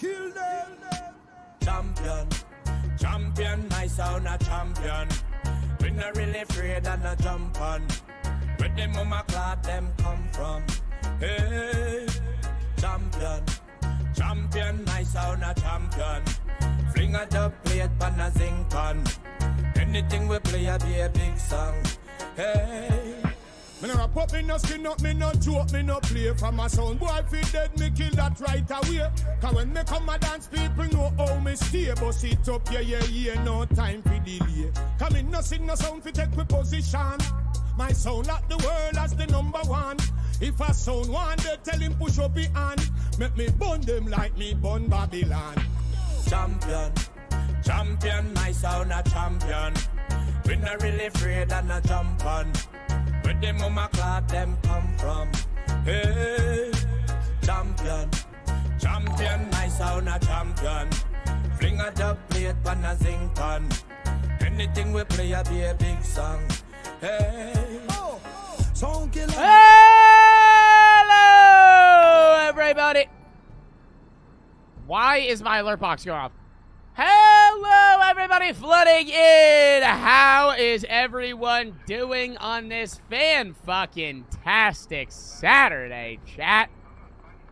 kill them. champion. Champion, my sound a champion. We not really afraid of no jump on. Where the mama clock them come from? Hey, champion. Champion, my sound a champion. Fling a dub plate pan a zinc pan. Anything we play a be a big song. Hey. Me no rap up, me no skin up, me no joke, me no play from my sound. Boy, he dead, me kill that right away. Cause when me come a dance, people know how me stay. Bust it up, yeah, yeah, yeah, no time for delay. Come in, no sing, no sound fi take we position. My sound like the world as the number one. If a sound one, they tell him push up his hand. Make me burn them like me burn Babylon. champion. Champion, my sound a champion. We not really afraid of no jump on. Where the mama them come from? Hey, champion. Champion, my sound a champion. Fling a dub plate pan a pan. Anything we play a be a big song. Hey, killer. Hello, everybody. Why is my alert box going off? Hello, everybody flooding in. How is everyone doing on this fan fucking tastic Saturday, chat?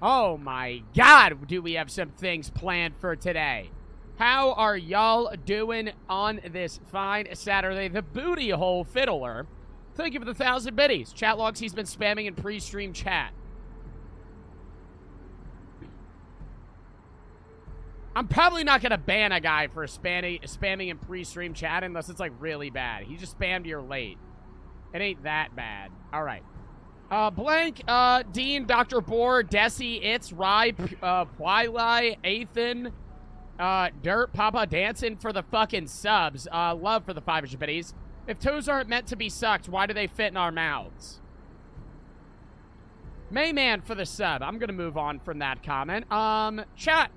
Oh my god, do we have some things planned for today? How are y'all doing on this fine Saturday? The booty hole fiddler. Thank you for the thousand biddies. Chat logs he's been spamming in pre-stream chat. I'm probably not gonna ban a guy for spamming spamming in pre-stream chat unless it's like really bad. He just spammed your late. It ain't that bad. All right. Uh, Blank, uh, Dean, Dr. Boar, Desi, It's, Rye, uh, Athan, uh, Dirt, Papa dancing for the fucking subs. Uh, love for the 500 biddies. If toes aren't meant to be sucked, why do they fit in our mouths? Mayman for the sub. I'm gonna move on from that comment. Um, chat.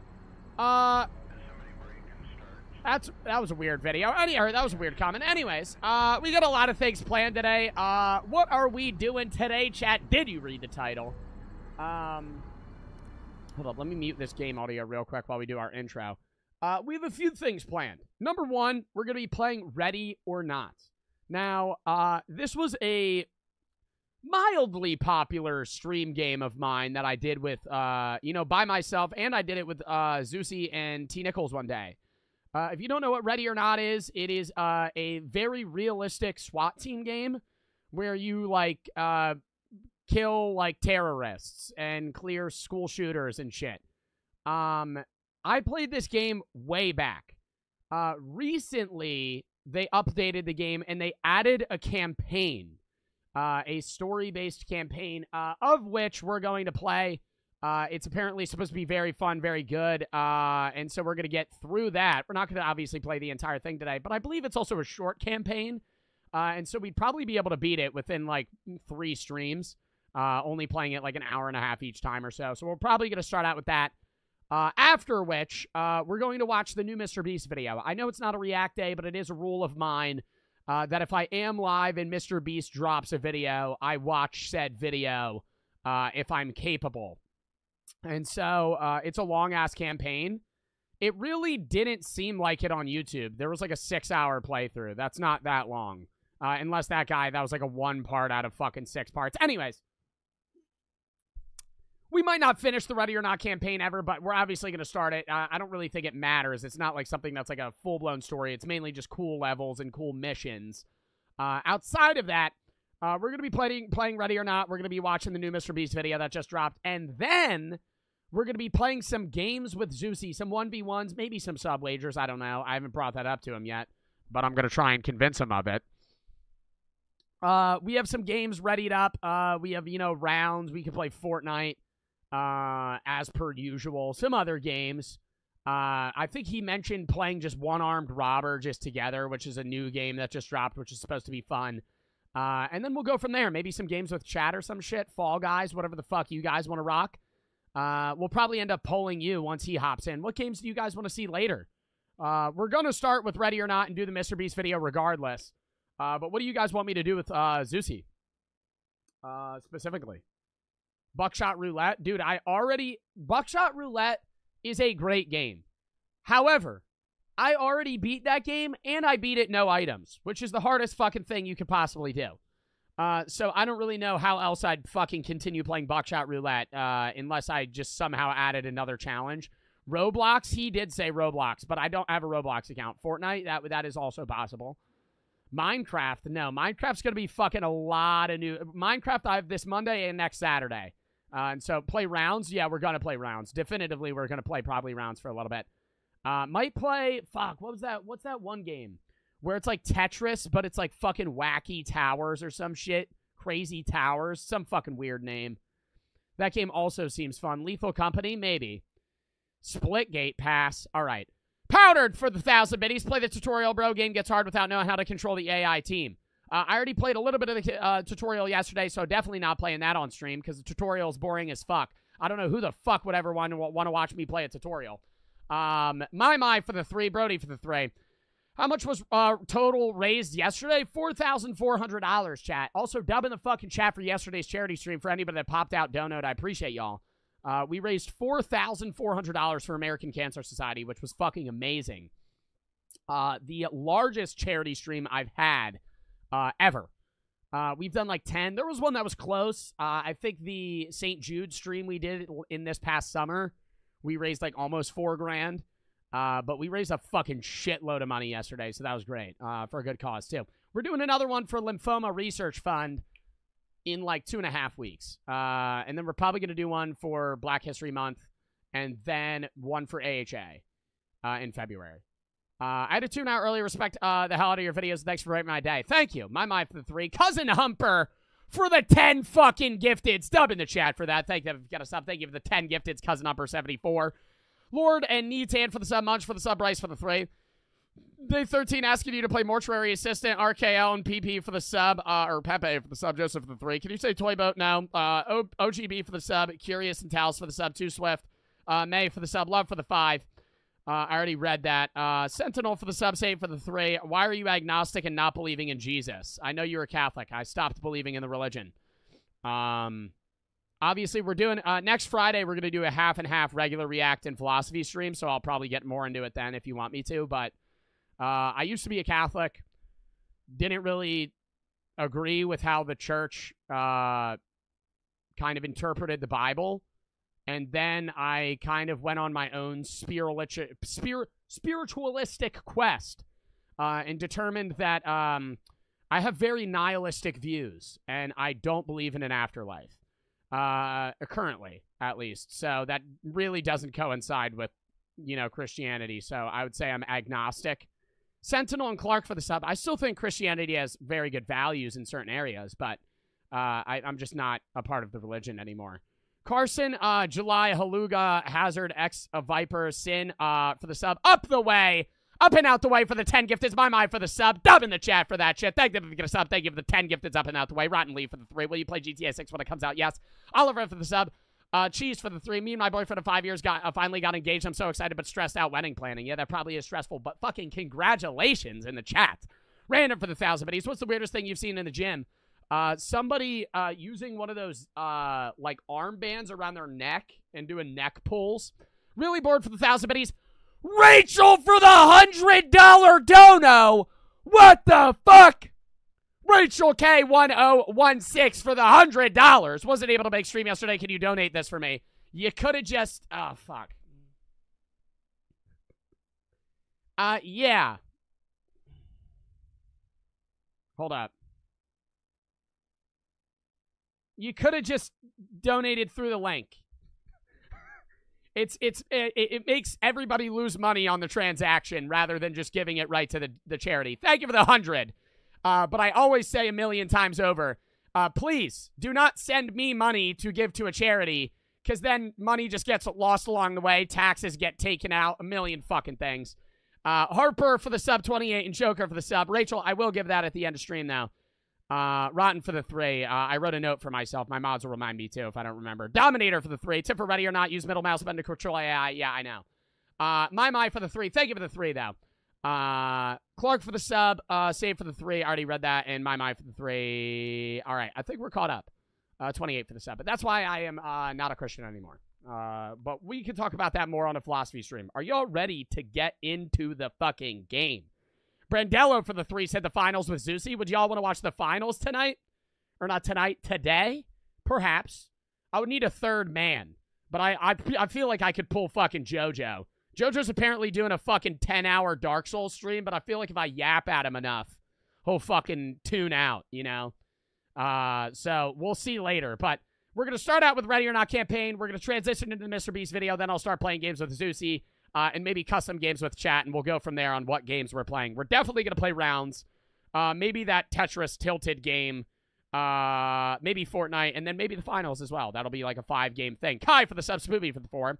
Uh, that's that was a weird video. Any or that was a weird comment. Anyways, uh, we got a lot of things planned today. Uh, what are we doing today, chat? Did you read the title? Um, hold up. Let me mute this game audio real quick while we do our intro. Uh, we have a few things planned. Number one, we're gonna be playing Ready or Not. Now, uh, this was a mildly popular stream game of mine that I did with, uh, you know, by myself, and I did it with uh, Zeusy and T Nichols one day. Uh, if you don't know what Ready or Not is, it is uh, a very realistic SWAT team game where you like uh, kill like terrorists and clear school shooters and shit. Um, I played this game way back. Uh, recently, they updated the game and they added a campaign, uh, a story-based campaign, uh, of which we're going to play. Uh, it's apparently supposed to be very fun, very good, uh, and so we're going to get through that. We're not going to obviously play the entire thing today, but I believe it's also a short campaign, uh, and so we'd probably be able to beat it within like three streams, uh, only playing it like an hour and a half each time or so. So we're probably going to start out with that. After which, we're going to watch the new Mr. Beast video. I know it's not a React Day, but it is a rule of mine uh, that if I am live and Mr. Beast drops a video, I watch said video uh, if I'm capable. And so uh, it's a long ass campaign. It really didn't seem like it on YouTube. There was like a six hour playthrough. That's not that long. Uh, unless that guy, that was like a one part out of fucking six parts. Anyways, we might not finish the Ready or Not campaign ever, but we're obviously going to start it. Uh, I don't really think it matters. It's not like something that's like a full blown story. It's mainly just cool levels and cool missions. Uh, outside of that, uh, we're going to be playing playing Ready or Not. We're going to be watching the new Mr. Beast video that just dropped, and then we're going to be playing some games with Zeusy, some one v ones, maybe some sub wagers. I don't know. I haven't brought that up to him yet, but I'm going to try and convince him of it. Uh, we have some games readied up. Uh, we have you know rounds. We can play Fortnite uh, as per usual. Some other games. Uh, I think he mentioned playing just one armed robber just together, which is a new game that just dropped, which is supposed to be fun. Uh, and then we'll go from there. Maybe some games with chat or some shit, Fall Guys, whatever the fuck you guys want to rock. Uh, we'll probably end up polling you once he hops in. What games do you guys want to see later? Uh, we're going to start with Ready or Not and do the Mr. Beast video regardless. Uh, but what do you guys want me to do with uh, Zeusy? Uh, specifically. Buckshot Roulette. Dude, I already. Buckshot Roulette is a great game. However, I already beat that game and I beat it no items, which is the hardest fucking thing you could possibly do. Uh, so I don't really know how else I'd fucking continue playing Buckshot Roulette uh, unless I just somehow added another challenge. Roblox, he did say Roblox, but I don't have a Roblox account. Fortnite, that that is also possible. Minecraft, no. Minecraft's to be fucking a lot of new. Minecraft, I have this Monday and next Saturday. Uh, and so play rounds. Yeah, we're going to play rounds. Definitively, we're going to play probably rounds for a little bit. Uh, might play. Fuck, what was that? What's that one game where it's like Tetris, but it's like fucking wacky towers or some shit? Crazy towers. Some fucking weird name. That game also seems fun. Lethal Company, maybe. Splitgate pass. All right. Powdered for the thousand biddies. Play the tutorial, bro. Game gets hard without knowing how to control the AI team. Uh, I already played a little bit of the uh, tutorial yesterday, so definitely not playing that on stream because the tutorial is boring as fuck. I don't know who the fuck would ever want to, want to watch me play a tutorial. Um, my my for the three, Brody for the three. How much was uh, total raised yesterday? Four thousand four hundred dollars. Chat. Also, dubbing the fucking chat for yesterday's charity stream for anybody that popped out donut. I appreciate y'all. Uh, we raised $4,400 for American Cancer Society, which was fucking amazing. Uh, the largest charity stream I've had uh, ever. Uh, we've done like 10. There was one that was close. Uh, I think the St. Jude stream we did in this past summer, we raised like almost four grand. Uh, but we raised a fucking shitload of money yesterday, so that was great for a good cause, too. We're doing another one for Lymphoma Research Fund in like two and a half weeks. Uh, and then we're probably going to do one for Black History Month and then one for AHA uh, in February. Uh, I had to tune out early. Respect uh, the hell out of your videos. Thanks for writing my day. Thank you. My mind for the three. Cousin Humper for the 10 fucking gifted. Stub in the chat for that. Thank you. Gotta stop. Thank you for the 10 gifted. Cousin Humper 74. Lord and Neatan for the sub. Munch for the sub. Bryce for the three. Day 13 asking you to play Mortuary Assistant, RKL, and PP for the sub, uh, or Pepe for the sub, Joseph for the three. Can you say Toy Boat now? Uh, OGB for the sub, Curious and Taos for the sub, Too Swift, uh, May for the sub, Love for the five. Uh, I already read that. Uh, Sentinel for the sub, Save for the three. Why are you agnostic and not believing in Jesus? I know you're a Catholic. I stopped believing in the religion. Um, obviously, we're doing, uh, next Friday, we're going to do a half and half regular React and philosophy stream, so I'll probably get more into it then if you want me to, but uh, I used to be a Catholic. Didn't really agree with how the church uh, kind of interpreted the Bible. And then I kind of went on my own spiritualistic, spiritualistic quest uh, and determined that um, I have very nihilistic views and I don't believe in an afterlife. Uh, currently, at least. So that really doesn't coincide with, you know, Christianity. So I would say I'm agnostic. Sentinel and Clark for the sub. I still think Christianity has very good values in certain areas, but uh, I, am just not a part of the religion anymore. Carson, uh, July, Haluga, Hazard, X, a Viper, Sin uh, for the sub. Up the way. Up and out the way for the 10 gifteds. My mind for the sub. Dub in the chat for that shit. Thank you for the sub. Thank you for the 10 gifteds up and out the way. Rotten Lee for the 3. Will you play GTA 6 when it comes out? Yes. Oliver for the sub. Uh, cheese for the three. Me and my boyfriend of five years got uh, finally got engaged. I'm so excited, but stressed out wedding planning. Yeah, that probably is stressful, but fucking congratulations in the chat. Random for the thousand buddies. What's the weirdest thing you've seen in the gym? Uh, somebody uh, using one of those uh, like armbands around their neck and doing neck pulls. Really bored for the thousand buddies. Rachel for the hundred dollar dono. What the fuck? Rachel K1016 for the $100. Wasn't able to make stream yesterday. Can you donate this for me? You could have just. Oh, fuck. Uh, yeah. Hold up. You could have just donated through the link. It's it's it, it, makes everybody lose money on the transaction rather than just giving it right to the, the charity. Thank you for the hundred. Uh, but I always say a million times over, uh, please do not send me money to give to a charity because then money just gets lost along the way. Taxes get taken out, a million fucking things. Uh, Harper for the sub 28 and Joker for the sub. Rachel, I will give that at the end of stream now. Uh, Rotten for the three. Uh, I wrote a note for myself. My mods will remind me too if I don't remember. Dominator for the three. Tip for ready or not. Use middle mouse button to control AI. Yeah, I know. Uh, my my for the three. Thank you for the three though. Uh, Clark for the sub. Uh, save for the three. I already read that. And my mind for the three. All right. I think we're caught up. Uh, 28 for the sub. But that's why I am uh, not a Christian anymore. Uh, but we can talk about that more on a philosophy stream. Are y'all ready to get into the fucking game? Brandello for the three said the finals with Zeusy. Would y'all want to watch the finals tonight? Or not tonight, today? Perhaps. I would need a third man. But I, I, I feel like I could pull fucking JoJo. JoJo's apparently doing a fucking 10 hour Dark Souls stream, but I feel like if I yap at him enough, he'll fucking tune out, you know? Uh, so we'll see later. But we're going to start out with Ready or Not campaign. We're going to transition into the Mr. Beast video. Then I'll start playing games with Zeusy uh, and maybe custom games with chat, and we'll go from there on what games we're playing. We're definitely going to play rounds. Uh, maybe that Tetris tilted game. Uh, maybe Fortnite, and then maybe the finals as well. That'll be like a five-game thing. Kai for the sub movie for the four.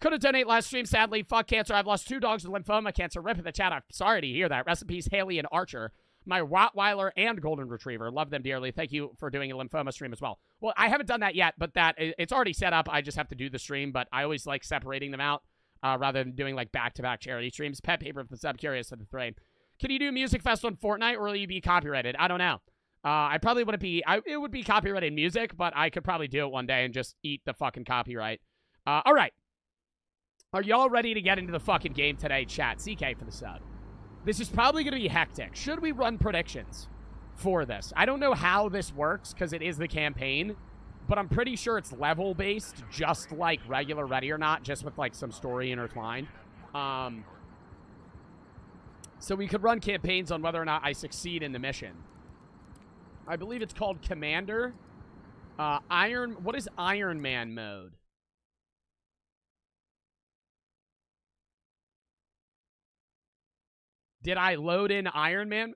Couldn't donate last stream, sadly. Fuck cancer. I've lost two dogs to lymphoma cancer. Rip in the chat. I'm sorry to hear that. Recipes, Haley and Archer my Rottweiler and Golden Retriever. Love them dearly. Thank you for doing a lymphoma stream as well. Well, I haven't done that yet, but that it's already set up. I just have to do the stream, but I always like separating them out uh, rather than doing like back-to-back charity streams. Pet paper for the sub curious for the three. Can you do music fest on Fortnite or will you be copyrighted? I don't know. Uh, I probably wouldn't be. I, it would be copyrighted music, but I could probably do it one day and just eat the fucking copyright. Uh, all right. Are y'all ready to get into the fucking game today, chat? CK for the sub. This is probably going to be hectic. Should we run predictions for this? I don't know how this works because it is the campaign, but I'm pretty sure it's level based, just like regular Ready or Not, just with like some story intertwined. Um, so we could run campaigns on whether or not I succeed in the mission. I believe it's called Commander. Uh, Iron. What is Iron Man mode? Did I load in Iron Man?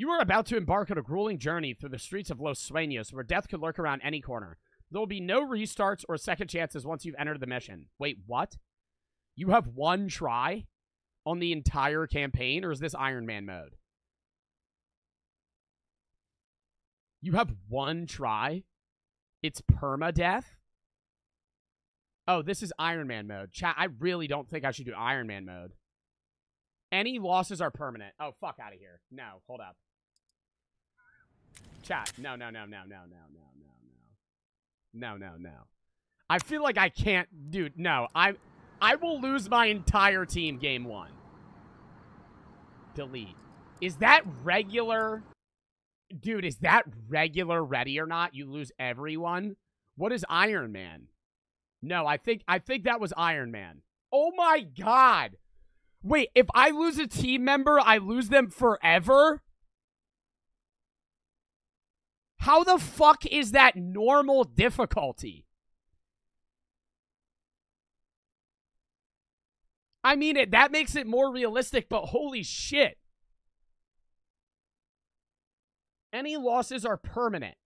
You are about to embark on a grueling journey through the streets of Los Sueños, where death could lurk around any corner. There will be no restarts or second chances once you've entered the mission. Wait, what? You have one try on the entire campaign, or is this Iron Man mode? You have one try? It's permadeath? Oh, this is Iron Man mode. Chat, I really don't think I should do Iron Man mode. Any losses are permanent. Oh, fuck out of here. No, hold up. Chat, no, no, no, no, no, no, no, no, no. No, no, no. I feel like I can't, dude, no. I, I will lose my entire team game one. Delete. Is that regular? Dude, is that regular ready or not? You lose everyone? What is Iron Man? No, I think I think that was Iron Man. Oh my god. Wait, if I lose a team member, I lose them forever? How the fuck is that normal difficulty? I mean, it that makes it more realistic, but holy shit. Any losses are permanent.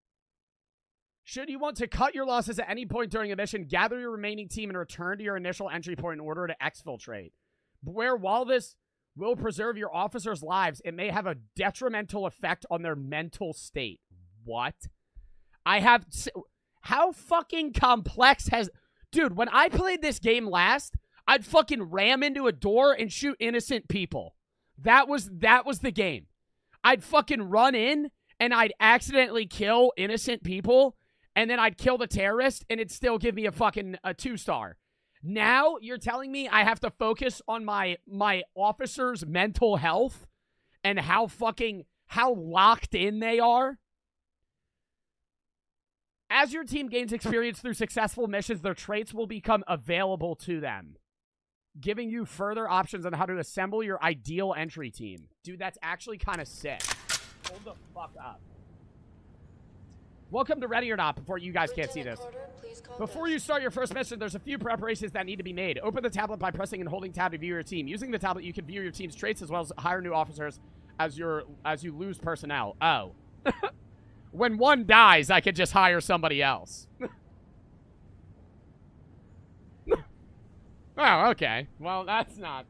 Should you want to cut your losses at any point during a mission, gather your remaining team and return to your initial entry point in order to exfiltrate. Where while this will preserve your officers' lives, it may have a detrimental effect on their mental state. What? I have... How fucking complex has... Dude, when I played this game last, I'd fucking ram into a door and shoot innocent people. That was that was the game. I'd fucking run in and I'd accidentally kill innocent people and then I'd kill the terrorist and it'd still give me a fucking a two star. Now you're telling me I have to focus on my my officers' mental health and how fucking how locked in they are. As your team gains experience through successful missions, their traits will become available to them, giving you further options on how to assemble your ideal entry team. Dude, that's actually kind of sick. Hold the fuck up. Welcome to Ready or Not before you guys can't see this. Before you start your first mission, there's a few preparations that need to be made. Open the tablet by pressing and holding tab to view your team. Using the tablet, you can view your team's traits as well as hire new officers as your as you lose personnel. Oh. when one dies, I could just hire somebody else. oh, okay. Well, that's not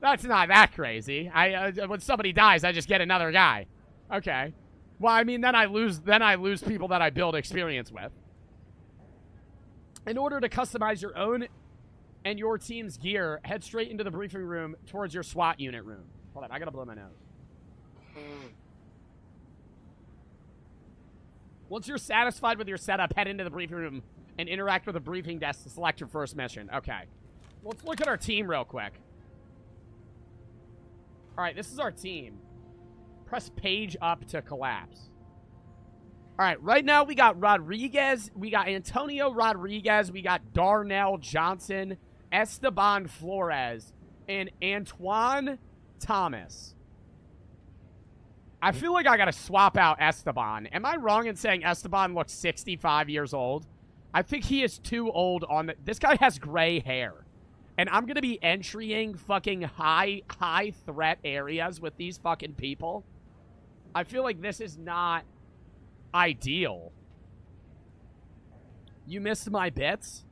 that's not that crazy. I uh, when somebody dies, I just get another guy. Okay. Well, I mean, then I lose then I lose people that I build experience with. In order to customize your own and your team's gear, head straight into the briefing room towards your SWAT unit room. Hold on, I gotta blow my nose. Once you're satisfied with your setup, head into the briefing room and interact with the briefing desk to select your first mission. Okay. Let's look at our team real quick. All right, this is our team. Press page up to collapse. All right, right now we got Rodriguez, we got Antonio Rodriguez, we got Darnell Johnson, Esteban Flores, and Antoine Thomas. I feel like I gotta swap out Esteban. Am I wrong in saying Esteban looks 65 years old? I think he is too old on the... This guy has gray hair. And I'm gonna be entrying fucking high, high threat areas with these fucking people. I feel like this is not ideal. You missed my bits?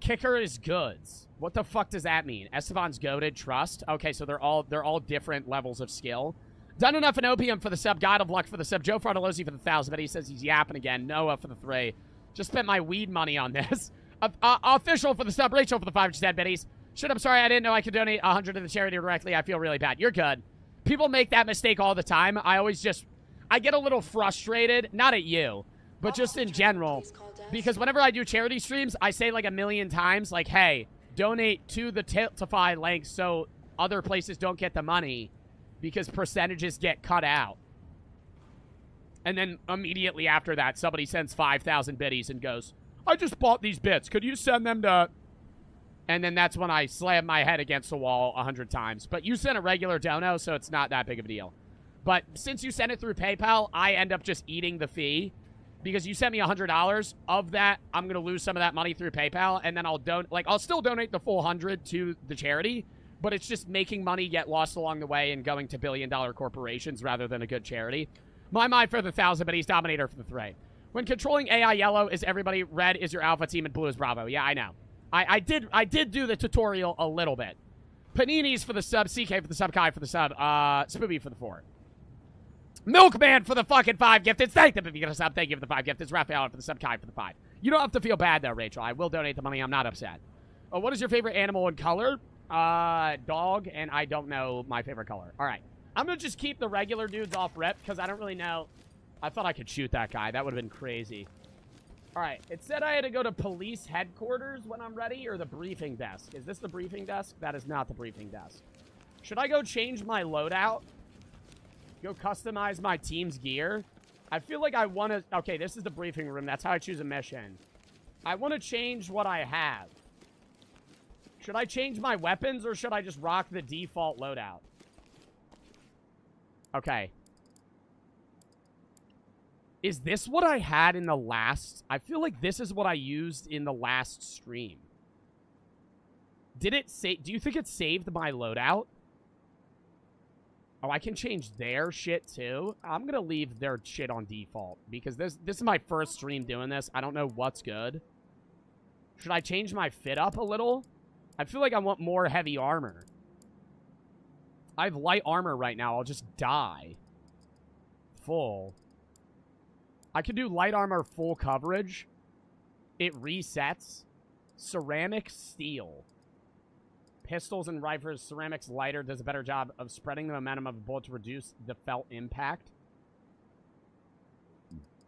Kicker is goods. What the fuck does that mean? Esteban's goaded trust. Okay, so they're all they're all different levels of skill. Done enough in opium for the sub. God of luck for the sub. Joe Fardalosi for the thousand, but he says he's yapping again. Noah for the three. Just spent my weed money on this. Uh, uh, official for the sub. Rachel for the five. She said, biddies. Shit, I'm sorry. I didn't know I could donate 100 to the charity directly. I feel really bad. You're good. People make that mistake all the time. I always just, I get a little frustrated. Not at you, but just in general. Because whenever I do charity streams, I say like a million times, like, hey, donate to the Tiltify link so other places don't get the money because percentages get cut out. And then immediately after that, somebody sends 5,000 biddies and goes, I just bought these bits. Could you send them to... And then that's when I slam my head against the wall a hundred times. But you sent a regular dono, so it's not that big of a deal. But since you sent it through PayPal, I end up just eating the fee because you sent me a $100 of that i'm going to lose some of that money through paypal and then i'll don't like i'll still donate the full 100 to the charity but it's just making money get lost along the way and going to billion dollar corporations rather than a good charity. My mind for the thousand but he's dominator for the three. When controlling ai yellow is everybody red is your alpha team and blue is bravo. Yeah i know. I, I did i did do the tutorial a little bit. Panini's for the sub ck for the sub kai for the sub uh spoopy for the four Milkman for the fucking five gifted. Thank them if you get a sub. Thank you for the five gifted. Raphael for the sub. Kai for the five. You don't have to feel bad, though, Rachel. I will donate the money. I'm not upset. Uh, what is your favorite animal and color? Uh, dog, and I don't know my favorite color. All right. I'm going to just keep the regular dudes off rep because I don't really know. I thought I could shoot that guy. That would have been crazy. All right. It said I had to go to police headquarters when I'm ready or the briefing desk. Is this the briefing desk? That is not the briefing desk. Should I go change my loadout? Go customize my team's gear. I feel like I want to... Okay, this is the briefing room. That's how I choose a mission. I want to change what I have. Should I change my weapons or should I just rock the default loadout? Okay. Is this what I had in the last... I feel like this is what I used in the last stream. Did it say... Do you think it saved my loadout? Oh, I can change their shit too? I'm going to leave their shit on default because this this is my first stream doing this. I don't know what's good. Should I change my fit up a little? I feel like I want more heavy armor. I have light armor right now. I'll just die. Full. I could do light armor full coverage. It resets. Ceramic steel pistols and rifles, ceramics lighter does a better job of spreading the momentum of a bullet to reduce the felt impact.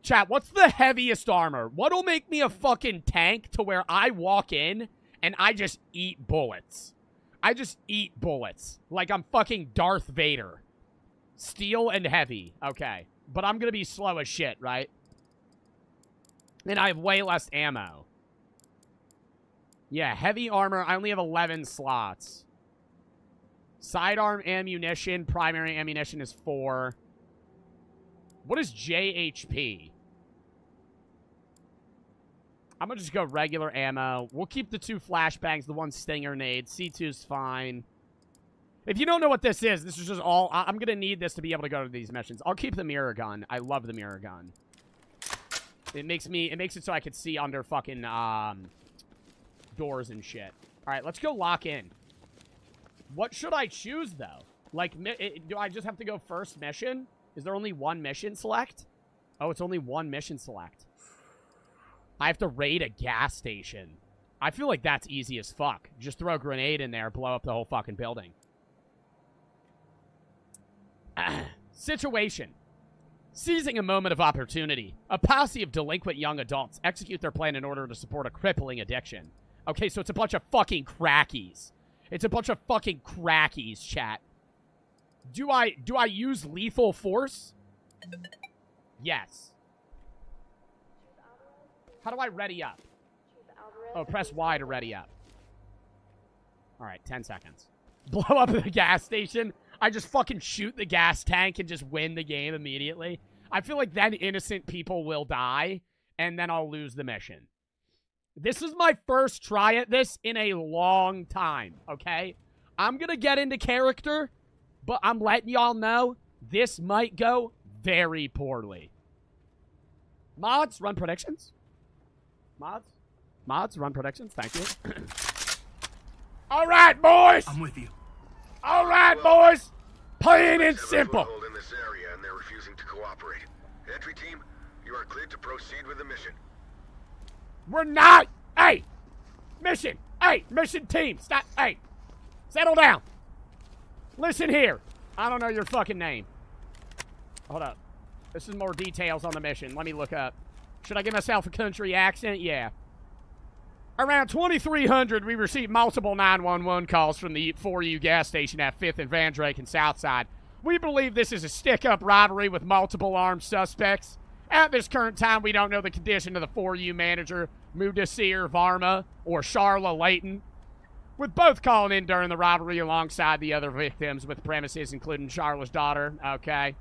Chat, what's the heaviest armor? What'll make me a fucking tank to where I walk in and I just eat bullets? I just eat bullets. Like I'm fucking Darth Vader. Steel and heavy. Okay. But I'm gonna be slow as shit, right? And I have way less ammo. Yeah, heavy armor. I only have 11 slots. Sidearm ammunition. Primary ammunition is 4. What is JHP? I'm going to just go regular ammo. We'll keep the two flashbangs, the one stinger nade. C2's fine. If you don't know what this is, this is just all... I'm going to need this to be able to go to these missions. I'll keep the mirror gun. I love the mirror gun. It makes me... It makes it so I could see under fucking... Um, doors and shit. All right, let's go lock in. What should I choose, though? Like, do I just have to go first mission? Is there only one mission select? Oh, it's only one mission select. I have to raid a gas station. I feel like that's easy as fuck. Just throw a grenade in there, blow up the whole fucking building. Situation. Seizing a moment of opportunity, a posse of delinquent young adults execute their plan in order to support a crippling addiction. Okay, so it's a bunch of fucking crackies. It's a bunch of fucking crackies, chat. Do I do I use lethal force? Yes. How do I ready up? Oh, press Y to ready up. All right, 10 seconds. Blow up the gas station. I just fucking shoot the gas tank and just win the game immediately. I feel like then innocent people will die, and then I'll lose the mission. This is my first try at this in a long time, okay? I'm gonna get into character, but I'm letting y'all know this might go very poorly. Mods, run predictions. Mods? Mods, run predictions. Thank you. All right, boys. I'm with you. All right, boys. Plain and simple. in this area and they're refusing to cooperate. Entry team, you are cleared to proceed with the mission. We're not. Hey, mission. Hey, mission team. Stop. Hey, settle down. Listen here. I don't know your fucking name. Hold up. This is more details on the mission. Let me look up. Should I give myself a country accent? Yeah. Around 2300, we received multiple 911 calls from the 4U gas station at 5th and Van Drake and Southside. We believe this is a stick-up robbery with multiple armed suspects. At this current time, we don't know the condition of the 4U manager, Mudasir Varma or Charla Layton, with both calling in during the robbery alongside the other victims with premises including Charla's daughter. Okay.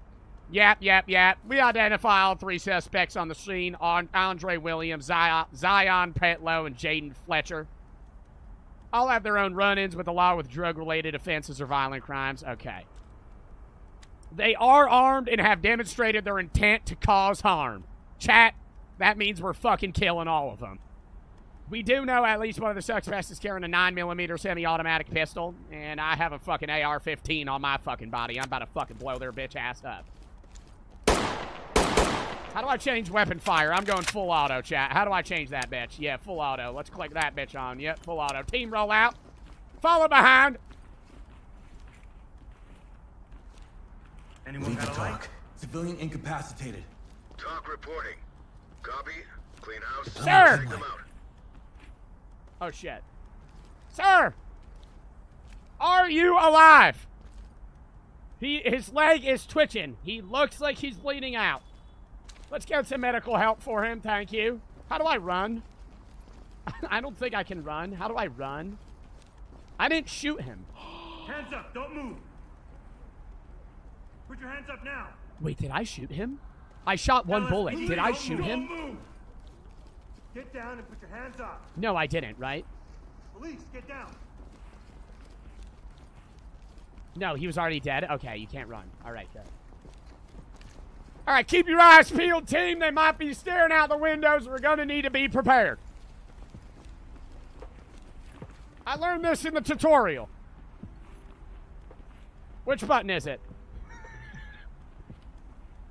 Yep, yep, yep. We identify all three suspects on the scene on Andre Williams, Zion, Zion Petlow, and Jaden Fletcher. All have their own run ins with the law with drug related offenses or violent crimes. Okay. They are armed and have demonstrated their intent to cause harm. Chat, that means we're fucking killing all of them. We do know at least one of the suspects is carrying a 9mm semi automatic pistol, and I have a fucking AR 15 on my fucking body. I'm about to fucking blow their bitch ass up. How do I change weapon fire? I'm going full auto, chat. How do I change that bitch? Yeah, full auto. Let's click that bitch on. Yep, full auto. Team roll out. Follow behind. Anyone Lead the got a light? talk. Civilian incapacitated. Talk reporting. Copy. Clean house. Sir! Take them out. Oh, shit. Sir! Are you alive? He, his leg is twitching. He looks like he's bleeding out. Let's get some medical help for him, thank you. How do I run? I don't think I can run. How do I run? I didn't shoot him. Hands up, don't move. Put your hands up now. Wait, did I shoot him? I shot one bullet. Did I shoot him? Get down and put your hands up. No, I didn't, right? Police, get down. No, he was already dead? Okay, you can't run. All right, good. All right, keep your eyes peeled, team. They might be staring out the windows. We're going to need to be prepared. I learned this in the tutorial. Which button is it?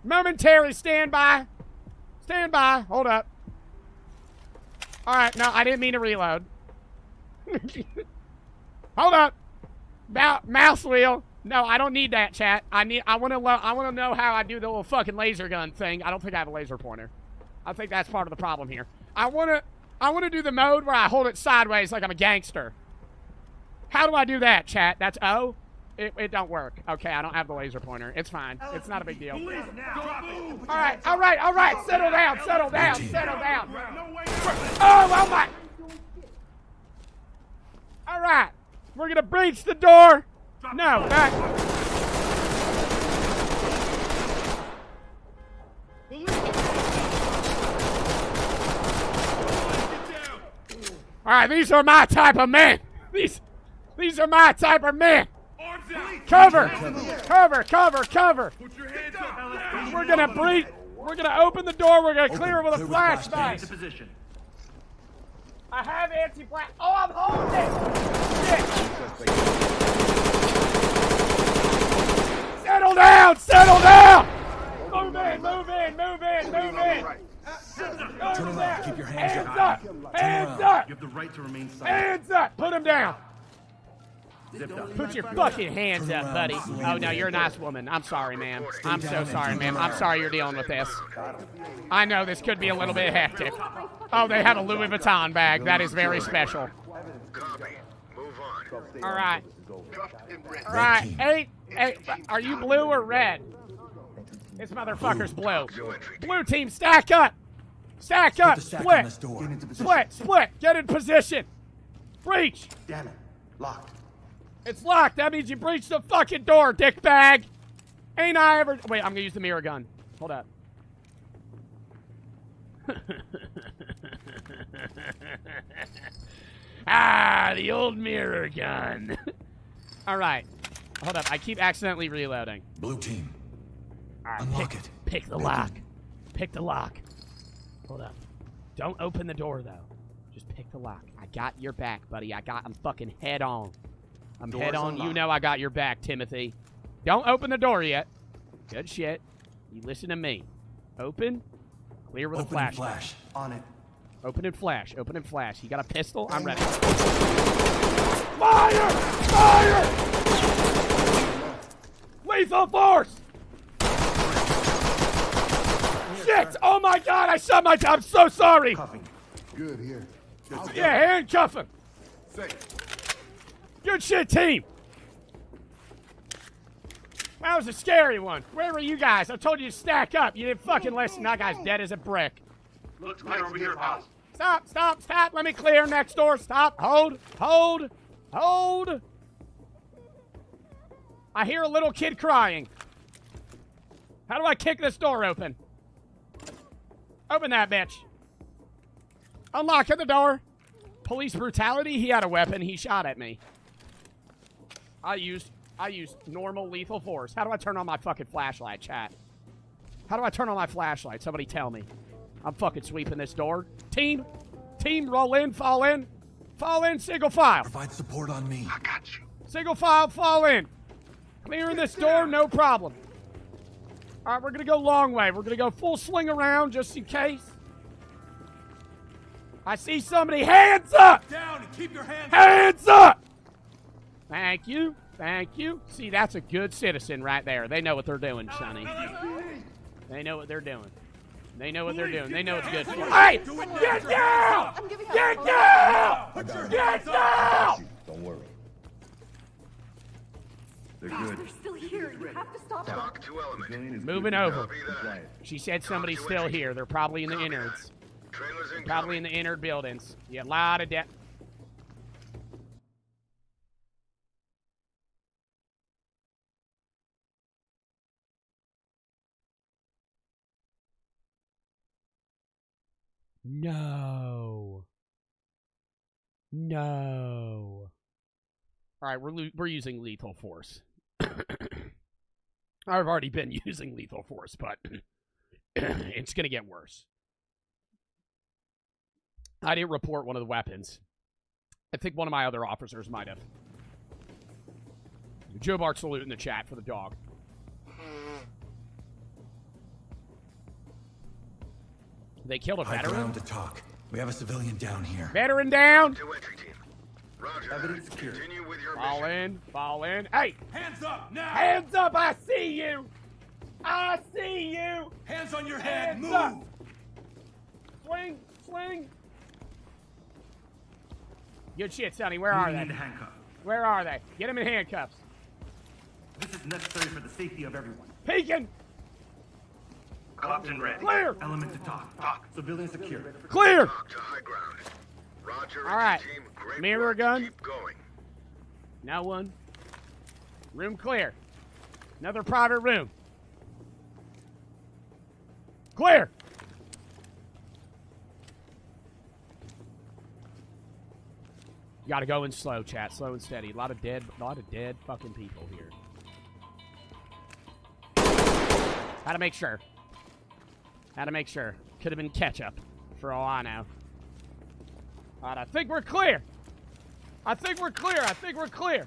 Momentary standby. Standby. Hold up. All right, no, I didn't mean to reload. Hold up. Mou- mouse wheel. No, I don't need that, chat. I need. I want to. I want to know how I do the little fucking laser gun thing. I don't think I have a laser pointer. I think that's part of the problem here. I want to. I want to do the mode where I hold it sideways like I'm a gangster. How do I do that, chat? That's O. It, it don't work. Okay, I don't have the laser pointer. It's fine. It's not a big deal. Police, now. Drop it. and put All right, all right, all right. Settle down, settle down, settle down. Oh, oh my. All right, we're gonna breach the door. No, back. All right, these are my type of men. These, these are my type of men. Cover, cover, cover, cover. Put your hands up. LSPD. We're gonna breach. We're gonna open the door. We're gonna clear it with a clear with flashbang. flashbang. Into position. I have anti-black. Oh, I'm holding it. Shit. Settle down. Settle down. Move in. Move in. Move in. Move in. Turn around. Keep your hands Hands up. up. Hands up. You have the right to remain silent. Hands up. Put him down. Put your fucking hands up, buddy. Oh, no, you're a nice woman. I'm sorry, ma'am. I'm so sorry, ma'am. I'm sorry you're dealing with this. I know this could be a little bit hectic. Oh, they have a Louis Vuitton bag. That is very special. Copy. Move on. All right. Cuffed and ready. All right. Hey, hey, are you blue or red? This motherfucker's blue. Blue team, stack up. Stack up. the stack on Split. Split. Split. Get in position. Breach. Damn it. Locked. It's locked. That means you breached the fucking door, dickbag. Ain't I ever? Wait, I'm gonna use the mirror gun. Hold up. ah, the old mirror gun. All right. Hold up. I keep accidentally reloading. Blue team. Right. Unlock pick, it. Pick the lock. Pick the lock. Hold up. Don't open the door though. Just pick the lock. I got your back, buddy. I got. I'm fucking head on. I'm head Door's on. You know I got your back, Timothy. Don't open the door yet. Good shit. You listen to me. Open. Clear with a Open and flashlight. flash. On it. Open and flash. Open and flash. You got a pistol? I'm ready. Fire! Fire! Lethal force! Shit! Oh my god, I shot my I'm so sorry! Cuffing. Good here. Yeah, handcuff him! Good shit, team! That was a scary one. Where were you guys? I told you to stack up. You didn't fucking listen. That guy's dead as a brick. Looks clear over here, pal. Stop, stop, stop. Let me clear next door. Stop. Hold, hold, hold. I hear a little kid crying. How do I kick this door open? Open that bitch. Unlocking the door. Police brutality. He had a weapon. He shot at me. I used I used normal lethal force. How do I turn on my fucking flashlight, chat? How do I turn on my flashlight? Somebody tell me. I'm fucking sweeping this door. Team, team, roll in, fall in, fall in, single file, Provide support on me. I got you. Single file, fall in. Clearing this door, no problem. All right, we're gonna go long way. We're gonna go full swing around just in case. I see somebody. Hands up! Down and keep your hands Hands up! Thank you. Thank you. See, that's a good citizen right there. They know what they're doing, Sonny. They know what they're doing. They know what they're doing. They know it's good. Hey! Get down! I'm giving up. Get down! Get down! Don't worry. They're good. They're still here. You have to stop them. Talk to element. Moving over. She said somebody's still here. They're probably in the innards. Probably in the innard buildings. Yeah, a lot of death. No. No. All right, we're we're using lethal force. I've already been using lethal force, but it's gonna get worse. I didn't report one of the weapons. I think one of my other officers might have. Joe Bart salute in the chat for the dog. They killed a High veteran. ground to talk. We have a civilian down here. Veteran down. To entry team. Roger. Evidence that. Continue with your Fall mission. in. Fall in. Hey, Hands up now! hands up! I see you. I see you. Hands on your head, head! move! Move! Swing, swing. Good shit, Sonny. Where are Moving they? handcuff. Where are they? Get them in handcuffs. This is necessary for the safety of everyone. Peeking. Cuffed and ready. Clear. Element to talk. Talk. Civilian secure. Clear. Talk to high ground. Roger. All right. Team. Great Mirror work. gun. Keep going. No one. Room clear. Another private room. Clear. You gotta go in slow, chat. Slow and steady. A lot of dead, a lot of dead fucking people here. How to make sure. How to make sure. Could have been ketchup, for all I know. All right, I think we're clear. I think we're clear. I think we're clear.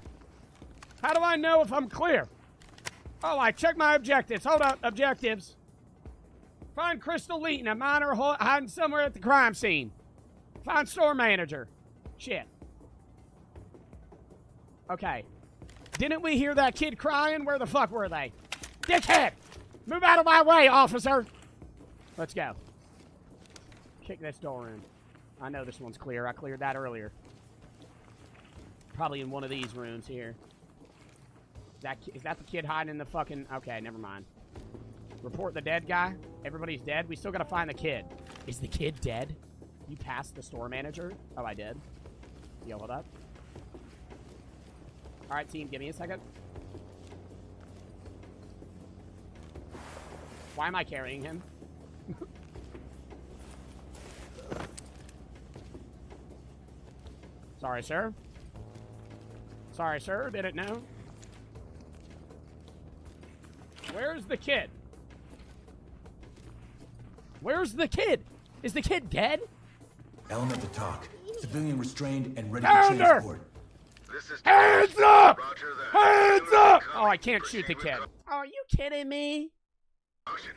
How do I know if I'm clear? Oh, I check my objectives. Hold up, objectives. Find Crystal Leeton, a minor hiding somewhere at the crime scene. Find store manager. Shit. Okay, Didn't we hear that kid crying? Where the fuck were they? Dickhead! Move out of my way, officer! Let's go. Kick this door in. I know this one's clear. I cleared that earlier. Probably in one of these rooms here. Is that, is that the kid hiding in the fucking... Okay, never mind. Report the dead guy. Everybody's dead. We still gotta find the kid. Is the kid dead? You passed the store manager? Oh, I did. Yo, hold up. All right, team, give me a second. Why am I carrying him? Sorry, sir. Sorry, sir. Didn't know. Where's the kid? Where's the kid? Is the kid dead? Element to talk. Civilian restrained and ready Pounder! for transport. This is Hands up! Roger that. Hands up! Oh, I can't shoot the kid. Oh, are you kidding me? caution.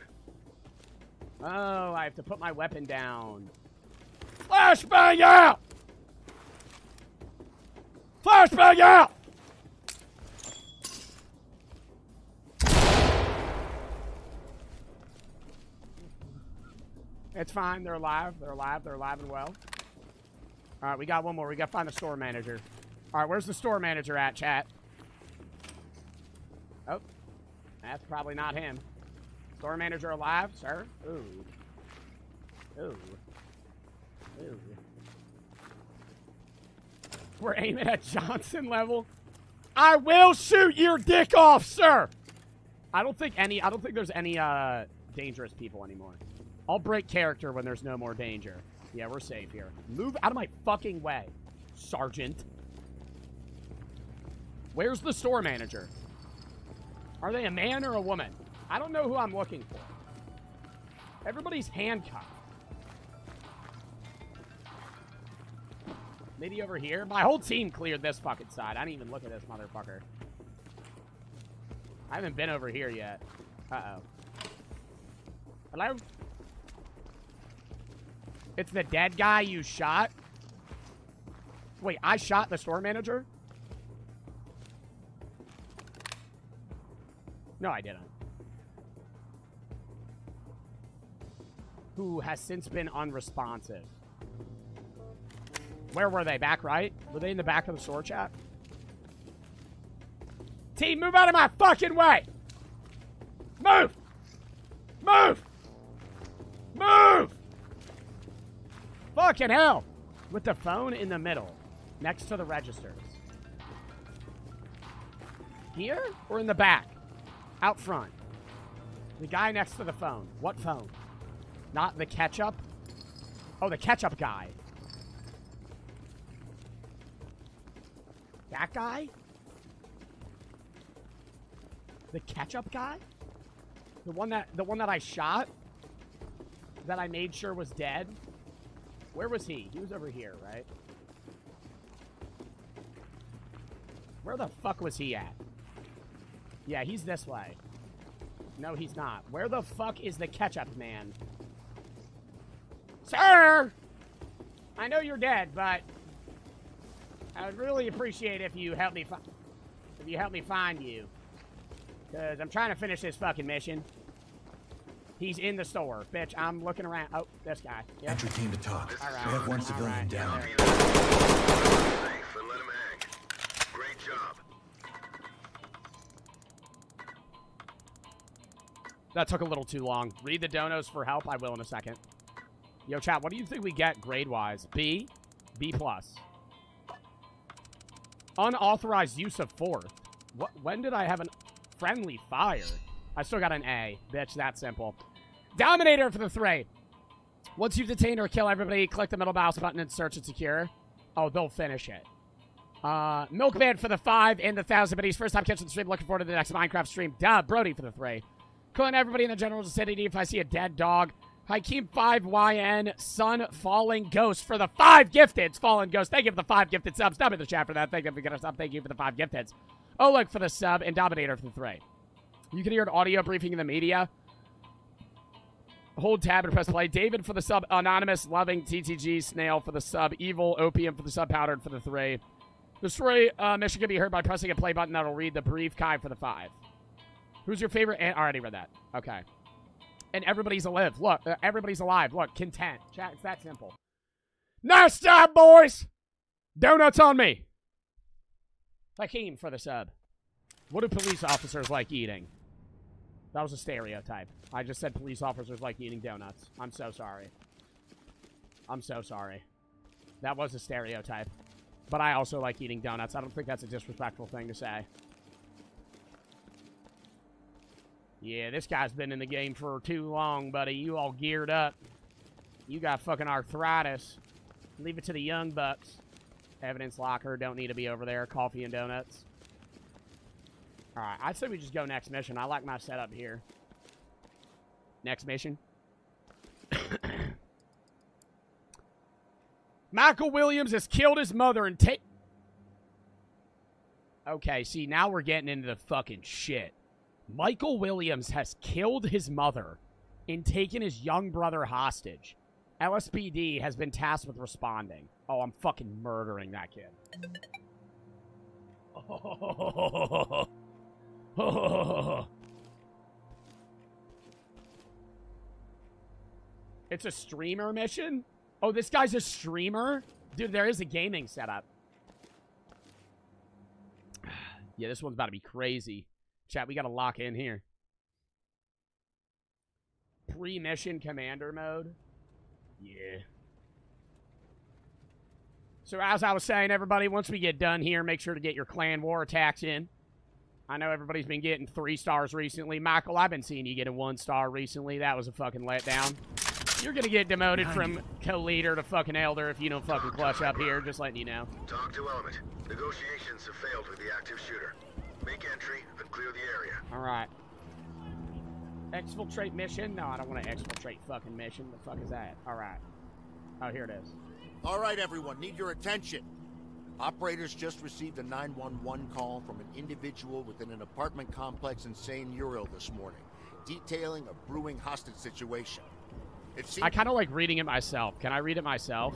Oh, I have to put my weapon down. Flashbang out! Flashbang out! It's fine. They're alive. They're alive. They're alive and well. All right, we got one more. We got to find the store manager. All right, where's the store manager at, chat? Oh, that's probably not him. Store manager alive, sir? Ooh. Ooh. Ooh. We're aiming at Johnson level. I will shoot your dick off, sir. I don't think any. I don't think there's any uh, dangerous people anymore. I'll break character when there's no more danger. Yeah, we're safe here. Move out of my fucking way, Sergeant. Where's the store manager? Are they a man or a woman? I don't know who I'm looking for. Everybody's handcuffed. Maybe over here? My whole team cleared this fucking side. I didn't even look at this motherfucker. I haven't been over here yet. Uh-oh. Hello? It's the dead guy you shot? Wait, I shot the store manager? No, I didn't. Who has since been unresponsive. Where were they? Back right? Were they in the back of the store chat? Team, move out of my fucking way! Move! Move! Move! Fucking hell! With the phone in the middle, next to the registers. Here or in the back? Out front. The guy next to the phone. What phone? Not the ketchup? Oh, the ketchup guy. That guy? The ketchup guy? The one that the one that I shot? That I made sure was dead? Where was he? He was over here, right? Where the fuck was he at? Yeah, he's this way. No, he's not. Where the fuck is the ketchup man? Sir! I know you're dead, but I would really appreciate if you help me if you help me find you. Cause I'm trying to finish this fucking mission. He's in the store. Bitch, I'm looking around. Oh, this guy. Yep. Entry team to talk. This All is right. We have one civilian right. down. Safe and let him hang. Great job. That took a little too long. Read the donos for help. I will in a second. Yo, chat, what do you think we get grade-wise? B? B+. plus. Unauthorized use of force. What? When did I have a friendly fire? I still got an A. Bitch, that simple. Dominator for the three. Once you detain or kill everybody, click the middle mouse button and search and secure. Oh, they'll finish it. Uh, Milkman for the five and the thousand biddies. First time catching the stream. Looking forward to the next Minecraft stream. Duh, Brody for the three. Calling everybody in the general vicinity if I see a dead dog. Hakeem 5YN, Sun Falling Ghost for the five gifteds. Fallen Ghost, thank you for the five gifted subs. Stop in the chat for that. Thank you for getting a sub. Thank you for the five gifteds. Oleg for the sub and Dominator for the three. You can hear an audio briefing in the media. Hold tab and press play. David for the sub. Anonymous, Loving, TTG, Snail for the sub. Evil, Opium for the sub. Powdered for the three. The story uh, mission can be heard by pressing a play button that'll read the brief Kai for the five. Who's your favorite? And I already read that. Okay. And everybody's alive. Look, uh, everybody's alive. Look, content. Chat, it's that simple. Nice job, boys. Donuts on me. Hakeem for the sub. What do police officers like eating? That was a stereotype. I just said police officers like eating donuts. I'm so sorry. I'm so sorry. That was a stereotype. But I also like eating donuts. I don't think that's a disrespectful thing to say. Yeah, this guy's been in the game for too long, buddy. You all geared up. You got fucking arthritis. Leave it to the young bucks. Evidence locker. Don't need to be over there. Coffee and donuts. Alright, I'd say we just go next mission. I like my setup here. Next mission. Michael Williams has killed his mother and take. Okay, see, now we're getting into the fucking shit. Michael Williams has killed his mother and taken his young brother hostage. LSPD has been tasked with responding. Oh, I'm fucking murdering that kid. It's a streamer mission? Oh, this guy's a streamer? Dude, there is a gaming setup. yeah, this one's about to be crazy. Chat, we gotta lock in here. Pre-mission commander mode? Yeah. So as I was saying, everybody, once we get done here, make sure to get your clan war attacks in. I know everybody's been getting three stars recently. Michael, I've been seeing you get a one star recently. That was a fucking letdown. You're gonna get demoted from co-leader to fucking elder if you don't fucking clutch up here. Just letting you know. Talk to Element. Negotiations have failed with the active shooter. Make entry and clear the area. All right. Exfiltrate mission? No, I don't want to exfiltrate fucking mission. The fuck is that? All right. Oh, here it is. All right, everyone, need your attention. Operators just received a 911 call from an individual within an apartment complex in St. Uriel this morning, detailing a brewing hostage situation. It seems I kind of like reading it myself. Can I read it myself?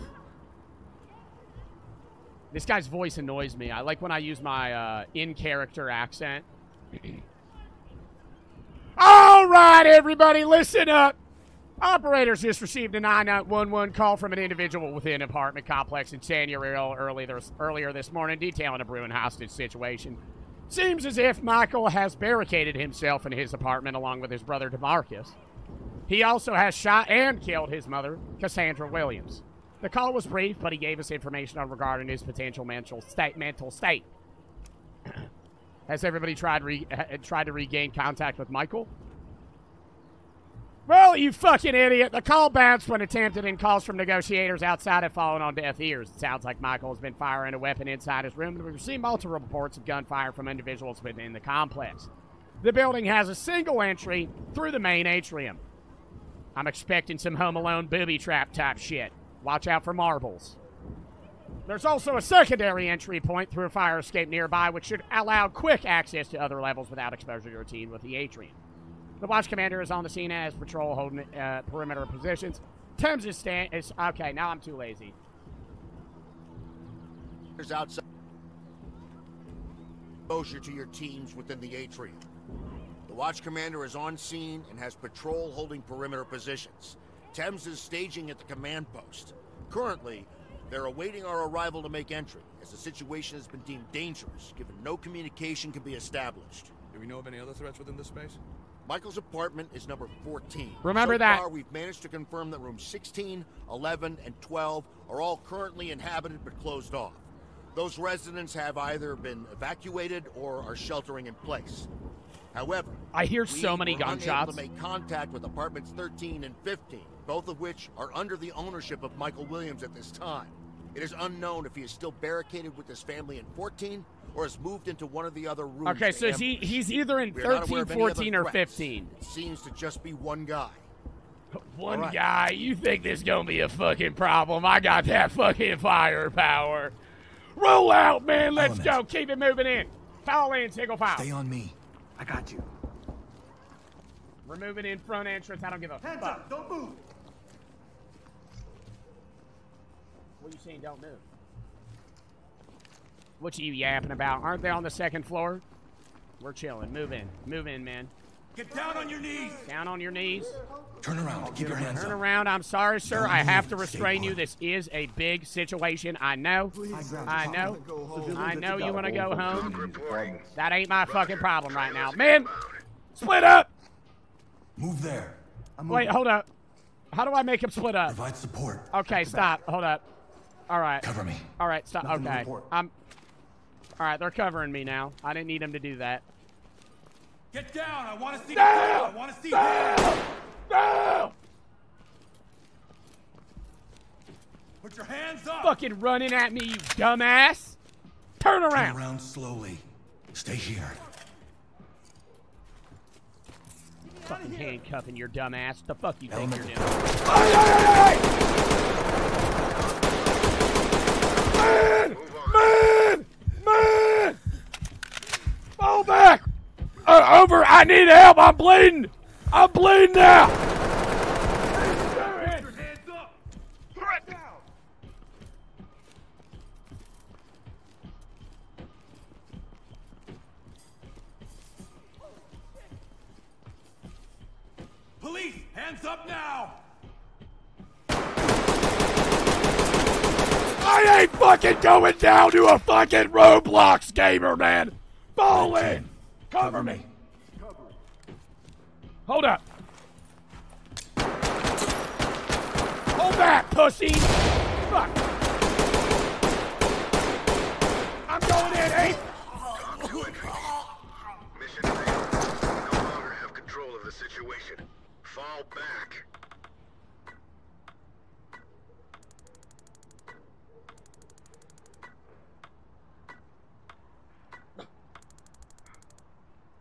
This guy's voice annoys me. I like when I use my uh, in-character accent. All right, everybody, listen up. Operators just received a 911 call from an individual within an apartment complex in San Uriel earlier, earlier this morning detailing a brewing hostage situation. Seems as if Michael has barricaded himself in his apartment along with his brother DeMarcus. He also has shot and killed his mother, Cassandra Williams. The call was brief, but he gave us information on regarding his potential mental state. Mental state. has everybody tried re- uh, uh, tried to regain contact with Michael? Well, you fucking idiot. The call bounced when attempted and calls from negotiators outside have fallen on deaf ears. It sounds like Michael has been firing a weapon inside his room, and we've received multiple reports of gunfire from individuals within the complex. The building has a single entry through the main atrium. I'm expecting some Home Alone booby trap type shit. Watch out for marbles. There's also a secondary entry point through a fire escape nearby, which should allow quick access to other levels without exposure to routine with the atrium. The watch commander is on the scene as patrol holding uh, perimeter positions. Thames is stand is okay. Now I'm too lazy. There's outside exposure to your teams within the atrium. The watch commander is on scene and has patrol holding perimeter positions. Thames is staging at the command post. Currently, they're awaiting our arrival to make entry, as the situation has been deemed dangerous, given no communication can be established. Do we know of any other threats within this space? Michael's apartment is number 14. Remember so that. Far, we've managed to confirm that rooms 16, 11, and 12 are all currently inhabited but closed off. Those residents have either been evacuated or are sheltering in place. However, I hear so many were unable gunshots. to make contact with apartments 13 and 15, both of which are under the ownership of Michael Williams at this time. It is unknown if he is still barricaded with his family in 14 or has moved into one of the other rooms. Okay, so is he, he's either in We are not 13, aware of any other 14, or 15. It seems to just be one guy. One All right. guy, you think this gonna be a fucking problem? I got that fucking firepower. Roll out, man. Let's Element. go. Keep it moving in. Foul in, single foul. Stay on me. I got you. We're moving in front entrance. I don't give a Hands fuck. up, don't move. What are you saying? Don't move. What are you yapping about? Aren't they on the second floor? We're chilling. Move in. Move in, man. Get down on your knees! Down on your knees. Turn around. Keep your hands Turn up. around. I'm sorry, sir. Don't I have to restrain you. This is a big situation. I know. I know. I know you want to go home. That ain't my fucking problem right now. Man, split up. Move there. Wait, hold up. How do I make him split up? Provide support. Okay, stop. Hold up. All right. Cover me. All right, stop. Nothing Okay. I'm. All right, they're covering me now. I didn't need them to do that. Get down! I want to see No! the I want to see hands! No! Put your hands up! Fucking running at me, you dumbass! Turn around! Turn around. around slowly. Stay here. Fucking handcuffing your dumbass. The fuck you think you're doing? darkness. Ay, ay, ay, ay! Man! Man! Man! Fall back! Uh, over! I need help! I'm bleeding! I'm bleeding now! Put hands up! Threat down! Police, hands up now! I ain't fucking going down to a fucking Roblox gamer, man! Fall in! Cover me! Hold up! Hold back, pussy! Fuck! I'm going in, eh? Talk to entry team. Mission failed. We no longer have control of the situation. Fall back.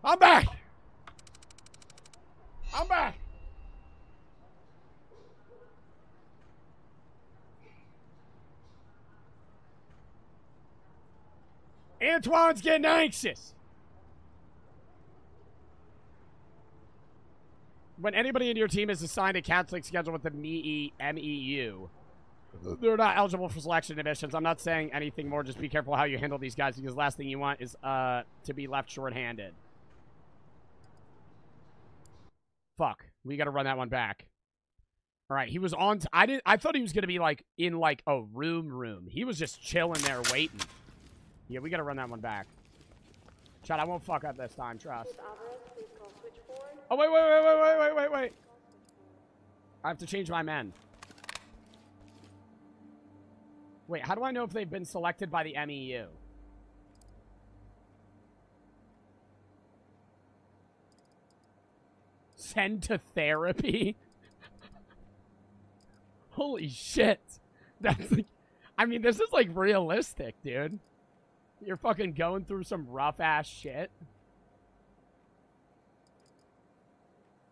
I'm back! I'm back! Antoine's getting anxious. When anybody in your team is assigned a counseling schedule with the MEU, they're not eligible for selection admissions. I'm not saying anything more. Just be careful how you handle these guys because the last thing you want is uh, to be left short-handed. Fuck. We got to run that one back. All right, he was on. T- I did. I thought he was gonna be like in like a room. Room. He was just chilling there waiting. Yeah, we got to run that one back. Chad, I won't fuck up this time. Trust. Oh wait, wait, wait, wait, wait, wait, wait, wait. I have to change my men. Wait, how do I know if they've been selected by the MEU? Send to therapy? Holy shit. That's like, I mean, this is like realistic, dude. You're fucking going through some rough ass shit.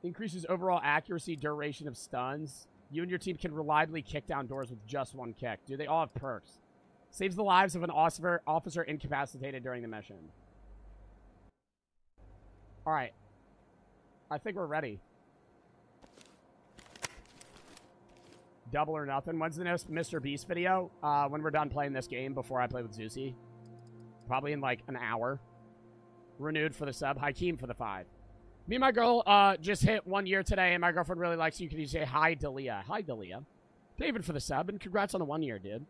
Increases overall accuracy, duration of stuns. You and your team can reliably kick down doors with just one kick. Do they all have perks? Saves the lives of an officer, officer incapacitated during the mission. All right. I think we're ready. Double or nothing. When's the next Mr. Beast video? Uh, when we're done playing this game before I play with Zeusy. Probably in like an hour. Renewed for the sub. Hakeem for the five. Me and my girl uh, just hit one year today, and my girlfriend really likes you. Can you say hi, Dalia? Hi, Dalia. David for the sub, and congrats on the one year, dude.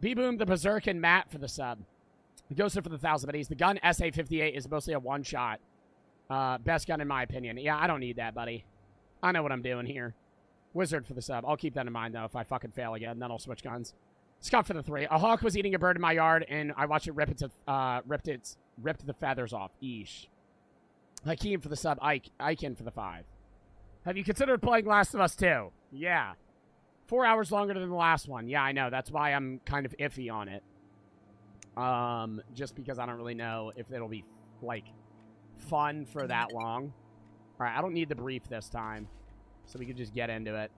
B Boom, the Berserk, and Matt for the sub. Ghosted for the thousand buddies. The gun SA 58 is mostly a one shot. Uh, best gun in my opinion. Yeah, I don't need that, buddy. I know what I'm doing here. Wizard for the sub. I'll keep that in mind, though, if I fucking fail again. Then I'll switch guns. Scott for the three. A hawk was eating a bird in my yard, and I watched it rip its, uh, ripped its, ripped the feathers off. Eesh. Hakeem for the sub. Ike, Iken for the five. Have you considered playing Last of Us 2? Yeah. Four hours longer than the last one. Yeah, I know. That's why I'm kind of iffy on it. Um, just because I don't really know if it'll be, like, fun for that long. All right, I don't need the brief this time, so we can just get into it.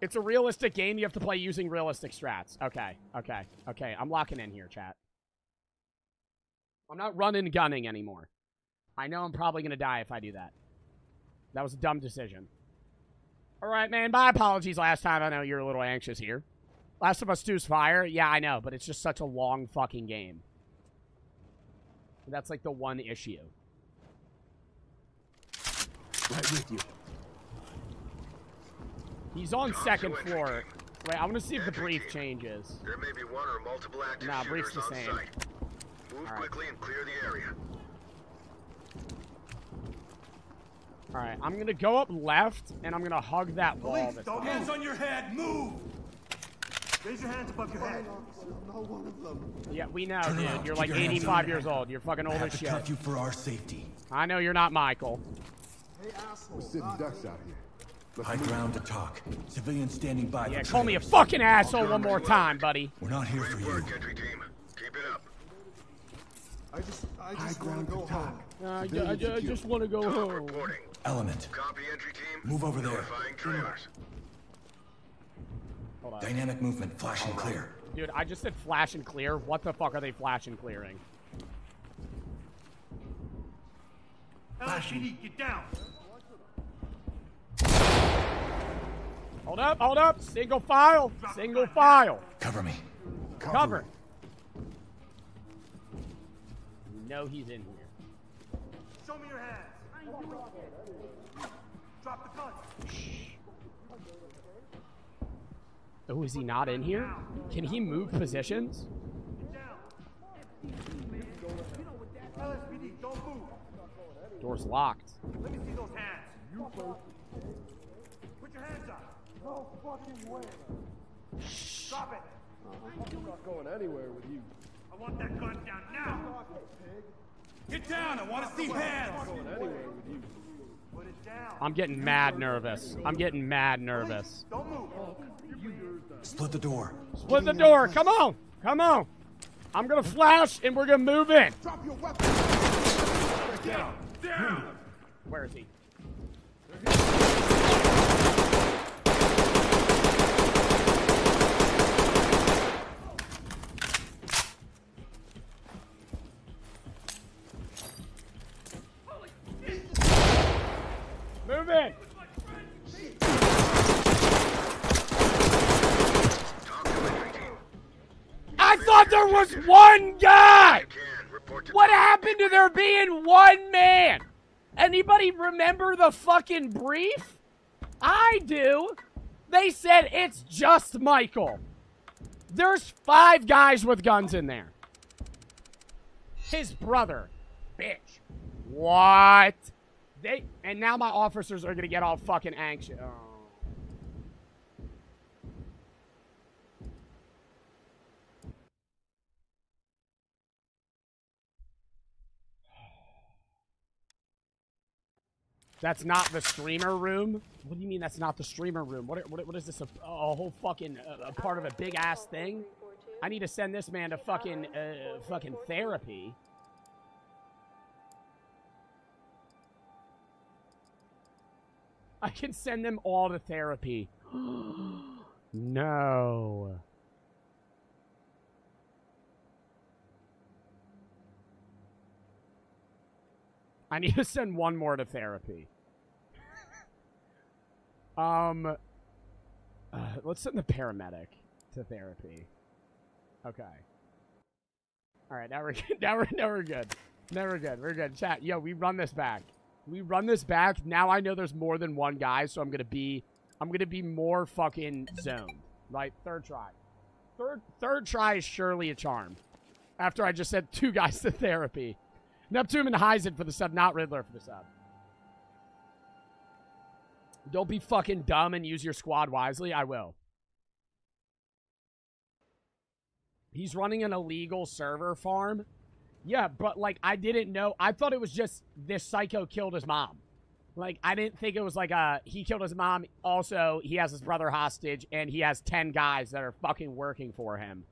It's a realistic game. You have to play using realistic strats. Okay, okay, okay. I'm locking in here, chat. I'm not running gunning anymore. I know I'm probably going to die if I do that. That was a dumb decision. All right, man. My apologies last time. I know you're a little anxious here. Last of Us 2's fire. Yeah, I know, but it's just such a long fucking game. That's like the one issue. Right with you. He's on Talk second to entry floor. Wait, I want to see if the brief team. changes. There may be one or multiple active Nah, brief's the same. site. Move Alright. quickly and clear the area. All right, I'm gonna go up left, and I'm gonna hug that wall Police, this don't hands on your head. Move. Raise your hands above your head. Yeah, we know, Turn dude. around. You're Keep like your 85 up. years old. You're fucking I old have as to shit. cuff you for our safety. I know you're not Michael. We're sitting ducks out here. Let's High ground to talk. Civilians standing by Yeah, call me a fucking asshole one more time, buddy. We're not here for Great you. work, entry team. Keep it up. I just, I just want to go home. Uh, I, Civilians I just want to go home. reporting. Element. Copy entry team. Move over there. Trailers. Hold on. Dynamic movement. Flash and clear. Dude, I just said flash and clear. What the fuck are they flash and clearing? LSPD, get down. Hold up, hold up. Single file. Single file. Cover me. Cover. You know he's in here. Show me your hands. Oh, is he not in here? Can he move positions? Door's locked. Let me see those hands. You. Put your hands up. No fucking way. Drop it. I'm not going anywhere with you. I want that gun down now. Get down. I want to see hands. I'm going anywhere with you. Put it down. I'm getting mad nervous. I'm getting mad nervous. Don't move. Split the door. Split the door. Come on. Come on. I'm going to flash and we're going to move in. Drop your weapon. Down. Down. Where is he? Move in. Talk to entry team. I thought there was one guy. Can report to What happened to there being one man? Anybody remember the fucking brief? I do. They said it's just Michael. There's five guys with guns in there. His brother. Bitch. What? They and now my officers are gonna get all fucking anxious. Oh. That's not the streamer room. What do you mean that's not the streamer room? What what, what is this? A, a whole fucking uh, a part of a big ass thing? I need to send this man to fucking uh, fucking therapy. I can send them all to therapy. no. I need to send one more to therapy. um, uh, let's send the paramedic to therapy. Okay. All right, now we're good. Now we're now we're good. Now we're good. We're good. Chat. Yo, we run this back. We run this back. Now I know there's more than one guy, so I'm gonna be I'm gonna be more fucking zoned. Right? Third try. Third third try is surely a charm. After I just sent two guys to therapy. Neptune and Heisen for the sub, not Riddler for the sub. Don't be fucking dumb and use your squad wisely. I will. He's running an illegal server farm. Yeah, but like I didn't know. I thought it was just this psycho killed his mom. Like I didn't think it was like a he killed his mom. Also, he has his brother hostage and he has 10 guys that are fucking working for him.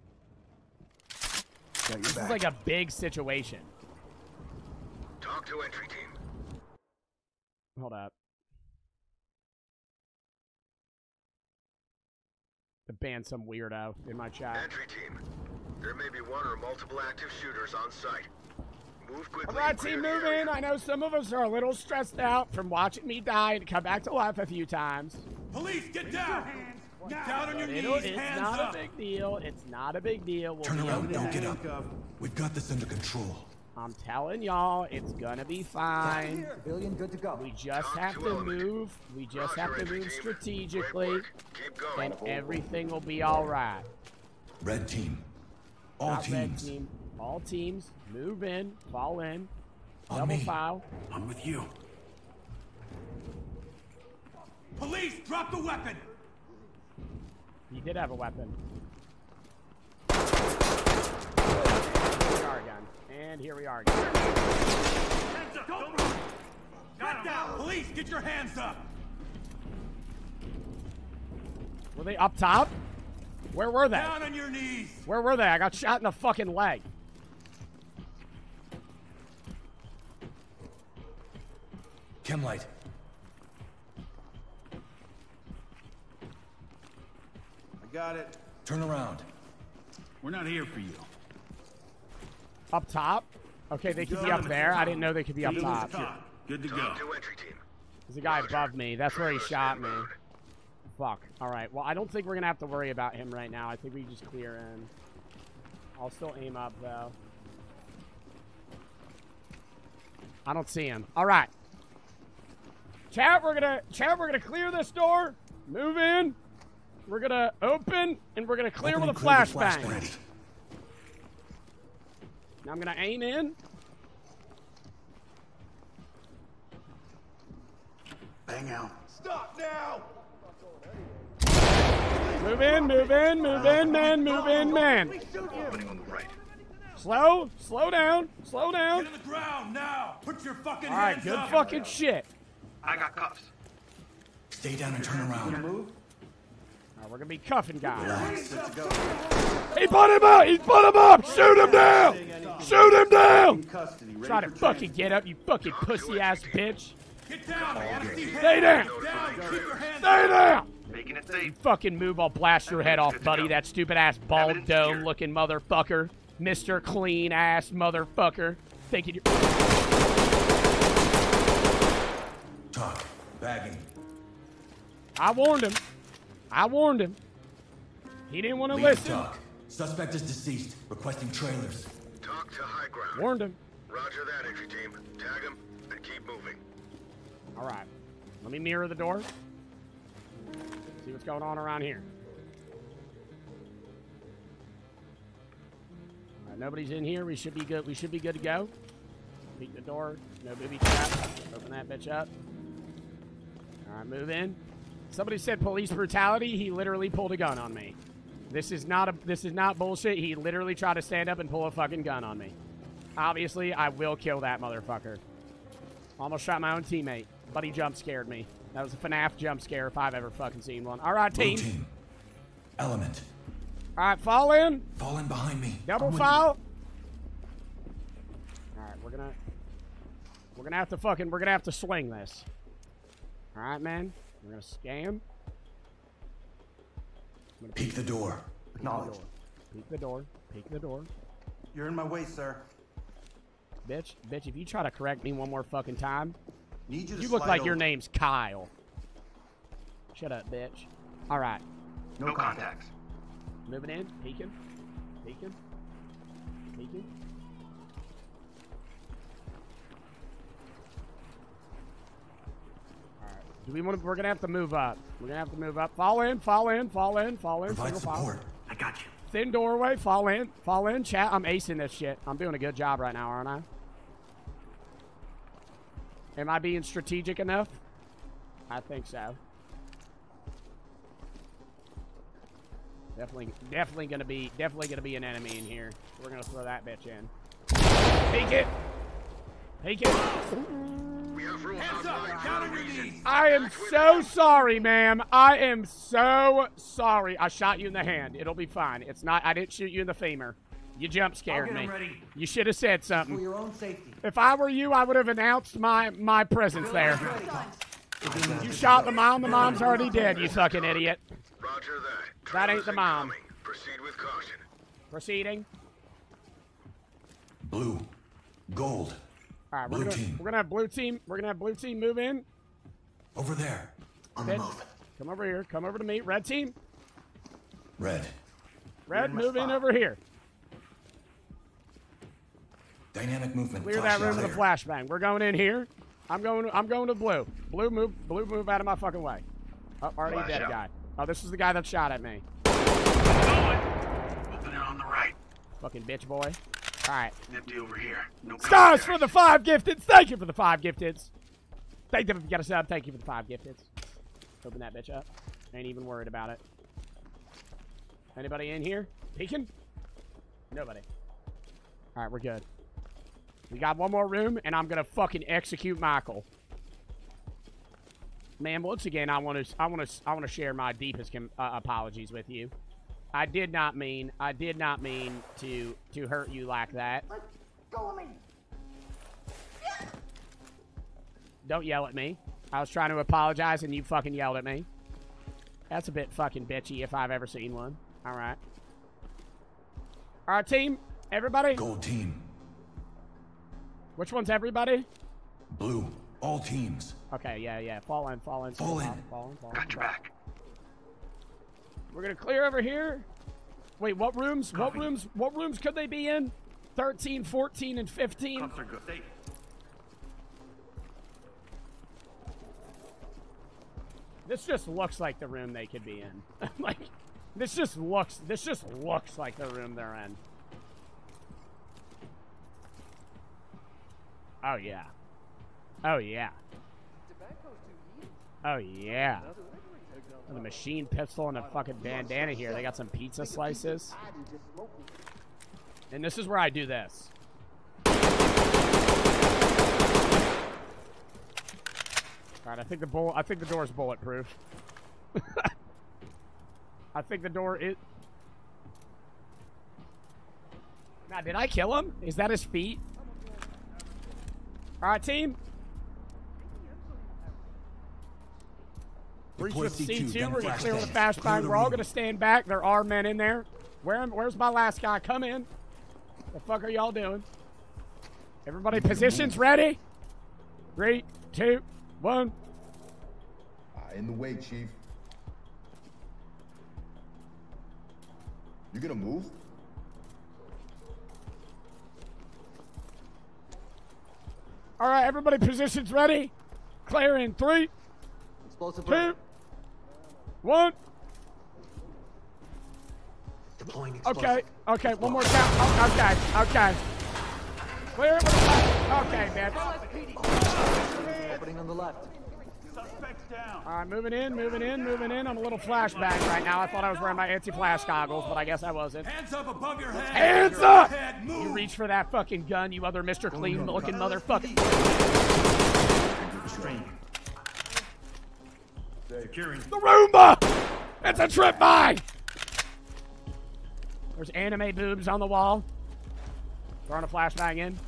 This is like a big situation. Talk to entry team. Hold up. To ban some weirdo in my chat. Entry team. There may be one or multiple active shooters on site. Move quickly. All right, team, the move area. in. I know some of us are a little stressed out from watching me die and come back to life a few times. Police, get down. Down on your It'll- knees, it's hands not up. a big deal. It's not a big deal. We'll Turn around, don't get handle up. We've got this under control. I'm telling y'all, it's gonna be fine. Civilian, good to go. We just have to move. We just have to move strategically, and everything will be all right. Red team. All Not red teams. team. All teams, move in, fall in, On double me. file. I'm with you. Police, drop the weapon. He did have a weapon. Here we are again. And here we are again. Hands up, don't move. Get down. Police, get your hands up. Were they up top? Where were they? Down on your knees. Where were they? I got shot in the fucking leg. Chemlight. I got it. Turn around. We're not here for you. Up top? Okay, they could be up there. I didn't know they could be up top. Good to go. Two entry team. There's a guy above me. That's where he shot me. Fuck. All right. Well, I don't think we're gonna have to worry about him right now. I think we just clear in. I'll still aim up though. I don't see him. All right. Chat, we're gonna chat. We're gonna clear this door. Move in. We're gonna open and we're gonna clear Open with a and flashbang. flashbang. Now I'm gonna aim in. Bang out. Stop now! Move in. Move in. Move in, man. Move in, man. Opening on the right. Slow. Slow down. Slow down. Get on the ground now. Put your fucking All right. hands Good up. fucking shit. I got cuffs. Stay down and turn around. All right, we're gonna be cuffing guys. He put him up! He put him up! Shoot him down! Shoot him down! Try to fucking get up, you fucking pussy ass bitch! Get down. I wanna see. Stay down! Down. Keep your hands Stay down! Making it You fucking move, I'll blast your head off, buddy. That stupid ass bald dome looking motherfucker. Mr. Clean ass motherfucker. Thinking you're. Talk. Bagging. I warned him. I warned him. He didn't want to Lead listen. talk. Suspect is deceased. Requesting trailers. Talk to high ground. Warned him. Roger that, entry team. Tag him and keep moving. All right. Let me mirror the door. See what's going on around here. All right, nobody's in here. We should be good. We should be good to go. Peek the door. No booby trap. Open that bitch up. All right, move in. Somebody said police brutality. He literally pulled a gun on me. This is not a. This is not bullshit. He literally tried to stand up and pull a fucking gun on me. Obviously, I will kill that motherfucker. Almost shot my own teammate, but he jump scared me. That was a FNAF jump scare if I've ever fucking seen one. All right, team. team. Element. All right, fall in. Fall in behind me. Double foul. All right, we're gonna we're gonna have to fucking we're gonna have to swing this. All right, man. We're gonna scam. you. Peek the door. Acknowledged. Peek the door. Peek the door. You're in my way, sir. Bitch, bitch, if you try to correct me one more fucking time, Need you to you look slide like your name's Kyle. Shut up, bitch. All right, No contacts. moving in, peeking, peeking, peeking. All right. Do we want to? We're gonna have to move up. We're gonna have to move up. Fall in, fall in, fall in, fall in. Provide single file. support. I got you. Thin doorway, fall in, fall in. Chat, I'm acing this shit. I'm doing a good job right now, aren't I? Am I being strategic enough? I think so. Definitely, definitely gonna be, definitely gonna be an enemy in here. We're gonna throw that bitch in. Peek it. Peek it. We have rules Hands up. outlined Down for on a your reason. knees. I am so sorry, ma'am. I am so sorry. I shot you in the hand. It'll be fine. It's not. I didn't shoot you in the femur. You jump scared me. ready. You should have said something. For something. your own safety. If I were you, I would have announced my my presence there. You shot the mom. The mom's already dead. You fucking idiot. Roger that. That ain't the mom. Proceed with caution. Proceeding. Blue. Gold. All right, we're Blue gonna team. we're gonna have blue team. We're gonna have blue team move in. Over there. On Ben, the move. come over here. Come over to me. Red team. Red. Red, move in over here. Dynamic movement. Clear that room with a flashbang. We're going in here. I'm going. I'm going to blue. Blue move. Blue move out of my fucking way. Oh, already Flash dead out. guy. Oh, this is the guy that shot at me. Opening on the right. Fucking bitch boy. All right. Empty over here. No Stars for the five gifteds. Thank you for the five gifteds. Thank you if you got a sub. Thank you for the five gifteds. Open that bitch up. Ain't even worried about it. Anybody in here? Peeking? Nobody. All right, we're good. We got one more room, and I'm gonna fucking execute Michael. Man, once again, I want to, I want to, I want to share my deepest com- uh, apologies with you. I did not mean, I did not mean to, to hurt you like that. Go of me. Don't yell at me. I was trying to apologize and you fucking yelled at me. That's a bit fucking bitchy if I've ever seen one. All right. All right, team. Everybody. Gold team. Which one's everybody? Blue. All teams. Okay, yeah, yeah. Fall in, fall in. Fall in. Fall in, fall in. Got your back. We're gonna clear over here. Wait, what rooms? What rooms? What rooms could they be in? 13, 14, and 15? Cuffs are good. Safe. This just looks like the room they could be in. like, this just looks. This just looks like the room they're in. Oh yeah. Oh yeah. Oh yeah. A machine pistol and a fucking bandana here. They got some pizza slices. And this is where I do this. All right, I think the bull. I think the door's bulletproof. I think the door is. Now, did I kill him? Is that his feet? All right, team. Breach with C2, C2. We're gonna clear the fast Clear We're all gonna stand back. There are men in there. Where, where's my last guy? Come in. What the fuck are y'all doing? Everybody, positions ready? Three, two, one. Ah, in the way, Chief. You gonna move? All right, everybody, positions ready? Clear in three, Explosive two, one. Deploying Okay, okay, one more count. Oh, okay, okay. Clear it with a flash. Okay, bitch. Opening on the left. Suspects down. All right, moving in, moving in, moving in. I'm a little flashback right now. I thought I was wearing my anti-flash goggles, but I guess I wasn't. Hands up above your head. Hands up! Head, You reach for that fucking gun, you other Mr. Clean looking motherfucker. Restrained. Securing. The Roomba! It's a trip mine! There's anime boobs on the wall. Throwing a flashbang in.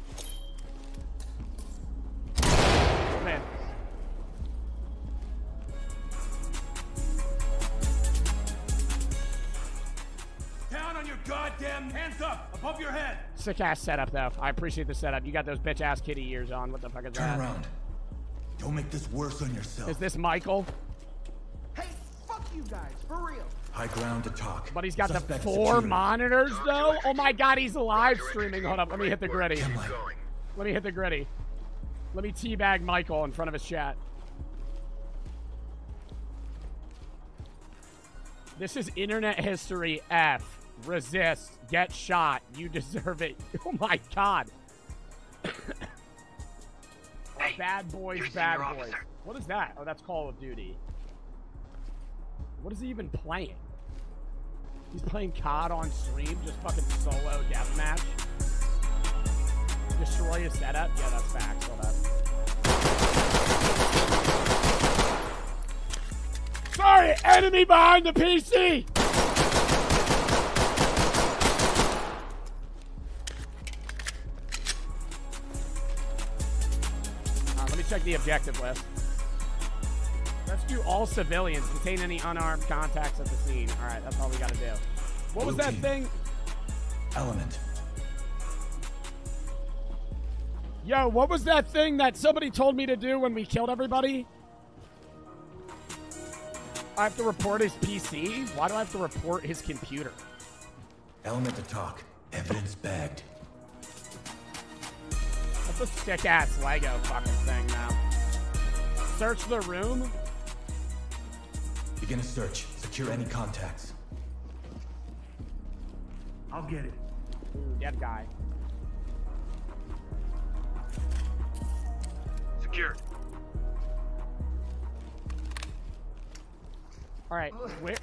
Man. Down on your goddamn hands up above your head. Sick ass setup though. I appreciate the setup. You got those bitch ass kitty ears on. What the fuck is Turn that? around. Don't make this worse on yourself. Is this Michael? Hey, fuck you guys, for real. High ground to talk. But he's got Suspect the four secured. monitors though. Oh my god, he's live streaming. Hold up, let me hit the gritty. Chem light. Going. Let me hit the gritty. Let me teabag Michael in front of his chat. This is internet history F. Resist. Get shot. You deserve it. Oh my god. Hey, bad boys, bad boys. officer. What is that? Oh, that's Call of Duty. What is he even playing? He's playing COD on stream, just fucking solo deathmatch. Destroy his setup? Yeah, that's facts. Hold up. Sorry, enemy behind the PC! Uh, let me check the objective list. Rescue all civilians. Contain any unarmed contacts at the scene. All right, that's all we got to do. What was that thing? Element. Yo, what was that thing that somebody told me to do when we killed everybody? I have to report his PC? Why do I have to report his computer? Element to talk. Evidence bagged. That's a stick ass Lego fucking thing now. Search the room? Begin a search. Secure any contacts. I'll get it. Ooh, dead guy. Secure. All right, where,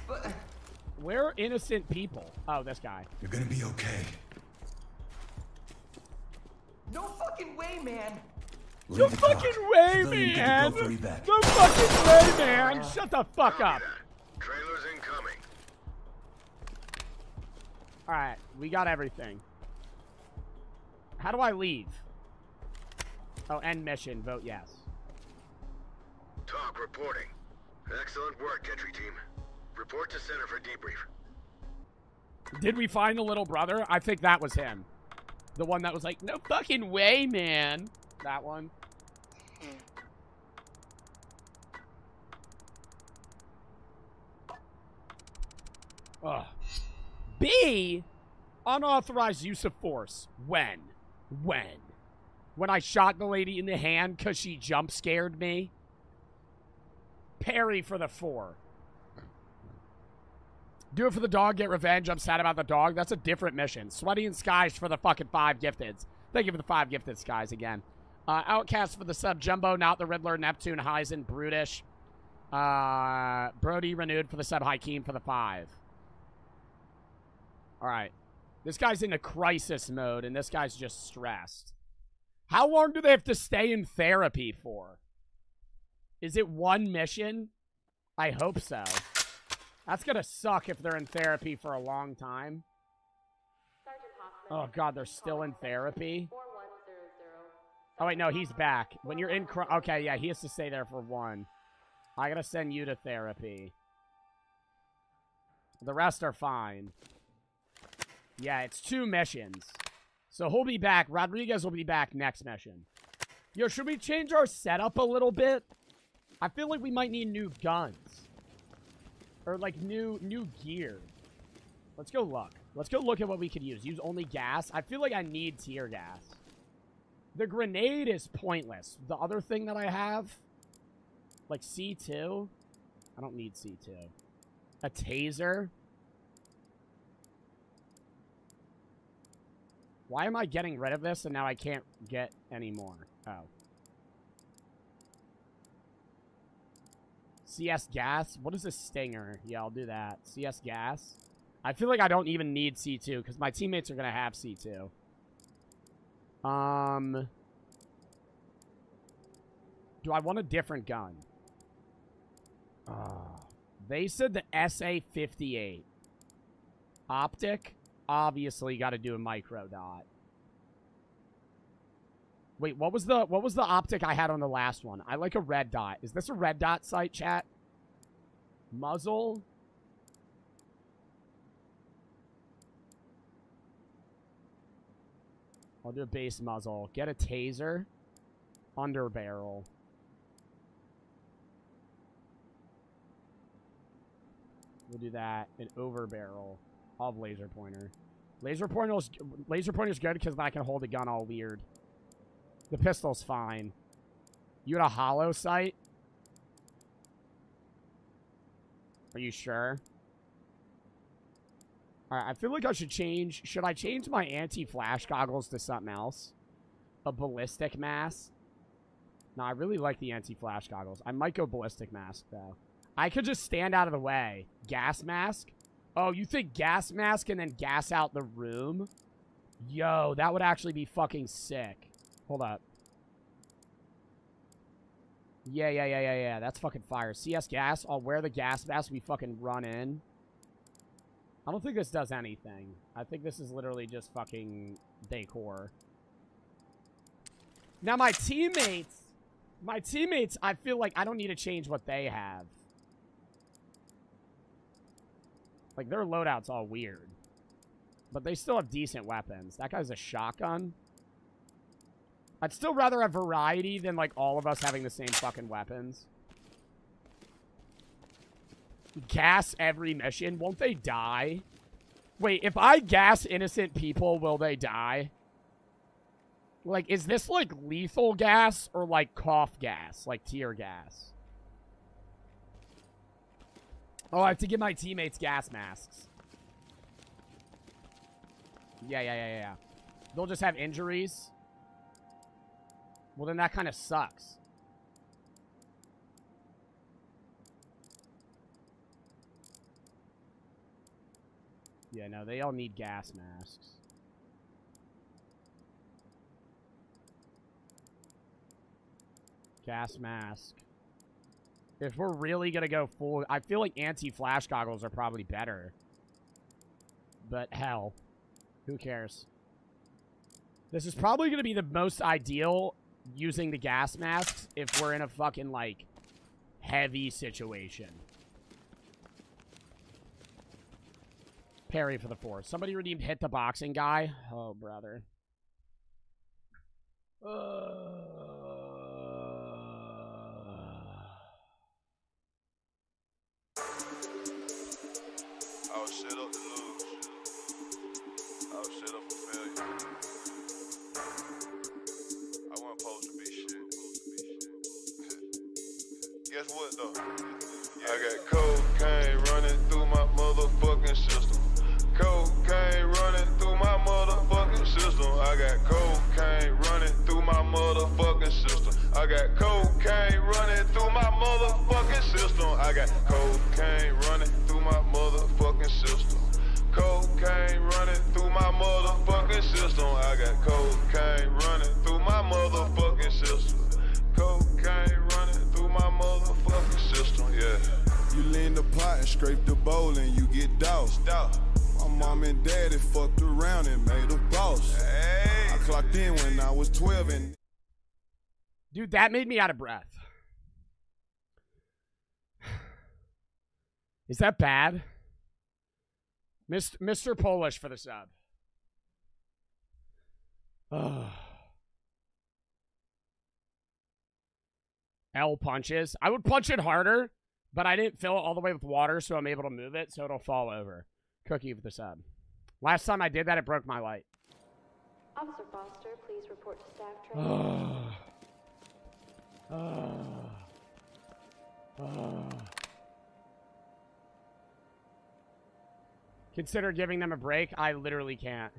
where are innocent people? Oh, this guy. You're gonna be okay. No fucking way, man. No Leave the fucking talk. way, Civilian man! go for evac. Fucking way, man! Shut the fuck up. Trailers incoming. All right, we got everything. How do I leave? Oh, end mission. Vote yes. TOC reporting. Excellent work, entry team. Report to center for debrief. Did we find the little brother? I think that was him. The one that was like, no fucking way, man. That one. Mm. Ugh. B, unauthorized use of force. When? When? When I shot the lady in the hand because she jump scared me? Parry for the four. Do it for the dog, get revenge. I'm sad about the dog. That's a different mission. Sweaty and Skies for the fucking five gifteds. Thank you for the five gifted skies again. Uh, Outcast for the sub. Jumbo, Not the Riddler, Neptune, Heisen, Brutish. Uh, Brody renewed for the sub. Hakeem for the five. All right. This guy's in a crisis mode, and this guy's just stressed. How long do they have to stay in therapy for? Is it one mission? I hope so. That's gonna suck if they're in therapy for a long time. Oh god, they're still in therapy. Oh wait, no, he's back. When you're in, okay, yeah, he has to stay there for one. I gotta send you to therapy. The rest are fine. Yeah, it's two missions. So he'll be back. Rodriguez will be back next mission. Yo, should we change our setup a little bit? I feel like we might need new guns. Or like new new gear. Let's go look. Let's go look at what we could use. Use only gas. I feel like I need tear gas. The grenade is pointless. The other thing that I have, like C2, I don't need C2. A taser. Why am I getting rid of this and now I can't get any more? Oh. CS gas? What is a stinger? Yeah, I'll do that. CS gas? I feel like I don't even need C2 because my teammates are going to have C2. Um, do I want a different gun? Uh, they said the SA-58. Optic? Obviously got to do a micro dot. Wait, what was the what was the optic I had on the last one? I like a red dot. Is this a red dot sight, chat? Muzzle? I'll do a base muzzle. Get a taser. Under barrel. We'll do that. An over barrel. Have laser pointer. Laser pointer's laser pointer's good because I can hold the gun all weird. The pistol's fine. You had a holo sight? Are you sure? Alright, I feel like I should change... Should I change my anti-flash goggles to something else? A ballistic mask? No, I really like the anti-flash goggles. I might go ballistic mask, though. I could just stand out of the way. Gas mask? Oh, you think gas mask and then gas out the room? Yo, that would actually be fucking sick. Hold up. Yeah, yeah, yeah, yeah, yeah. That's fucking fire. CS gas. Oh, I'll wear the gas mask. We fucking run in. I don't think this does anything. I think this is literally just fucking decor. Now, my teammates... My teammates, I feel like I don't need to change what they have. Like, their loadout's all weird. But they still have decent weapons. That guy's a shotgun. I'd still rather have variety than, like, all of us having the same fucking weapons. Gas every mission, won't they die? Wait, if I gas innocent people, will they die? Like, is this like lethal gas or like cough gas? Like tear gas? Oh, I have to give my teammates gas masks. Yeah, yeah, yeah, yeah. They'll just have injuries. Well, then that kind of sucks. Yeah, no, they all need gas masks. Gas mask. If we're really going to go full... I feel like anti-flash goggles are probably better. But hell. Who cares? This is probably going to be the most ideal using the gas masks if we're in a fucking, like, heavy situation. Parry for the four. Somebody redeemed hit the boxing guy. Oh, brother. Uh... guess I got cocaine running through my motherfucking system. Cocaine running through my motherfucking system. I got cocaine running through my motherfucking system. Cocaine running through my motherfucking system, yeah. You lean the pot and scrape the bowl and you get doused. My mom and daddy fucked around and made a boss. Hey. I clocked in when I was 12 and. Dude, that made me out of breath. Is that bad? Mr. Polish for the sub. Ugh. L punches. I would punch it harder, but I didn't fill it all the way with water, so I'm able to move it, so it'll fall over. Cookie with the sub. Last time I did that, it broke my light. Officer Foster, please report to staff training. Consider giving them a break. I literally can't.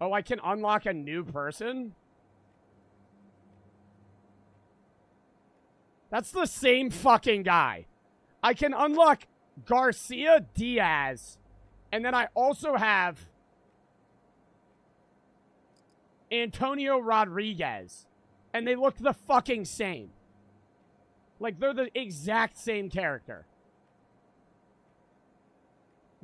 Oh, I can unlock a new person? That's the same fucking guy. I can unlock Garcia Diaz. And then I also have Antonio Rodriguez. And they look the fucking same. Like, they're the exact same character.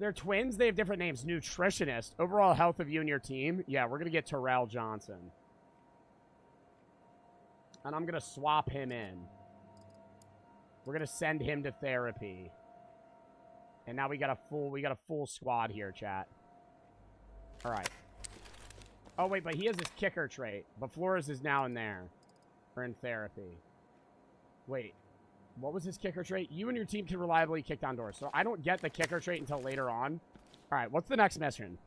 They're twins. They have different names. Nutritionist. Overall health of you and your team. Yeah, we're going to get Terrell Johnson. And I'm going to swap him in. We're gonna send him to therapy. And now we got a full we got a full squad here, chat. Alright. Oh wait, but he has his kicker trait. But Flores is now in there. Or in therapy. Wait. What was his kicker trait? You and your team can reliably kick down doors. So I don't get the kicker trait until later on. Alright, what's the next mission?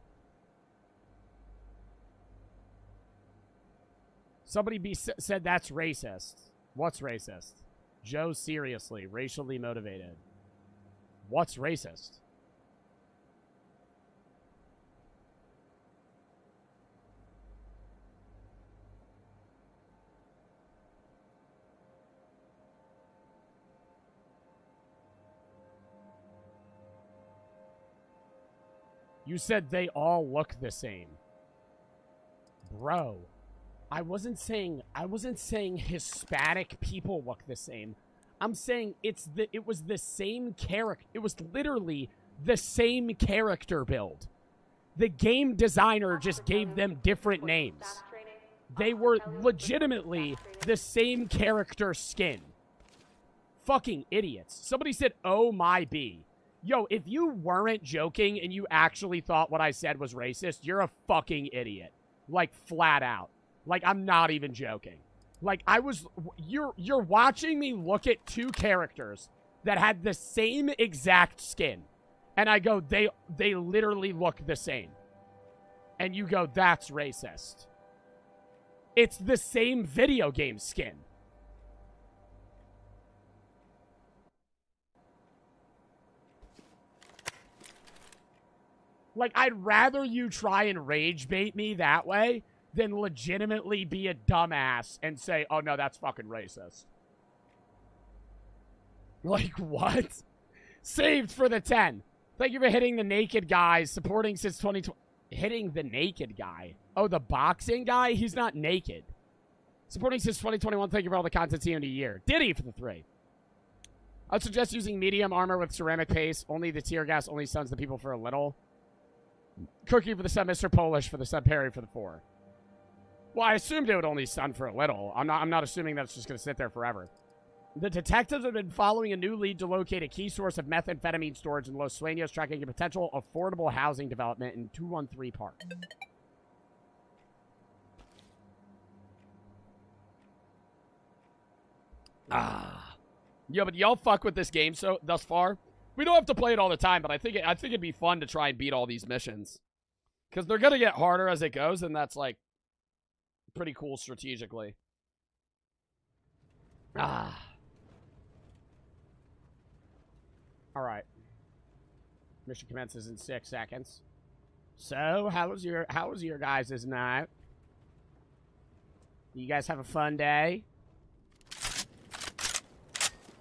Somebody be said that's racist. What's racist? Joe seriously, racially motivated. What's racist? You said they all look the same. Bro. I wasn't saying I wasn't saying Hispanic people look the same. I'm saying it's the it was the same character. It was literally the same character build. The game designer just gave them different names. They were legitimately the same character skin. Fucking idiots. Somebody said, oh my B. Yo, if you weren't joking and you actually thought what I said was racist, you're a fucking idiot. Like, flat out. Like, I'm not even joking. Like I was you're you're watching me look at two characters that had the same exact skin. And I go, they they literally look the same. And you go, that's racist. It's the same video game skin. Like, I'd rather you try and rage bait me that way than legitimately be a dumbass and say, oh no, that's fucking racist. Like, what? Saved for the 10. Thank you for hitting the naked guy, supporting since 2020. Hitting the naked guy. Oh, the boxing guy? He's not naked. Supporting since 2021. Thank you for all the content seen in a year. Diddy for the three. I'd suggest using medium armor with ceramic paste. Only the tear gas only stuns the people for a little. Cookie for the sub, Mr. Polish for the sub, Perry for the four. Well, I assumed it would only stun for a little. I'm not. I'm not assuming that's just going to sit there forever. The detectives have been following a new lead to locate a key source of methamphetamine storage in Los Sueños, tracking a potential affordable housing development in 213 Park. Ah. Yeah, but y'all fuck with this game so thus far. We don't have to play it all the time, but I think it, I think it'd be fun to try and beat all these missions. Because they're going to get harder as it goes, and that's, like, pretty cool strategically. Ah. All right. Mission commences in six seconds. So, how was your how was your guys' night? You guys have a fun day?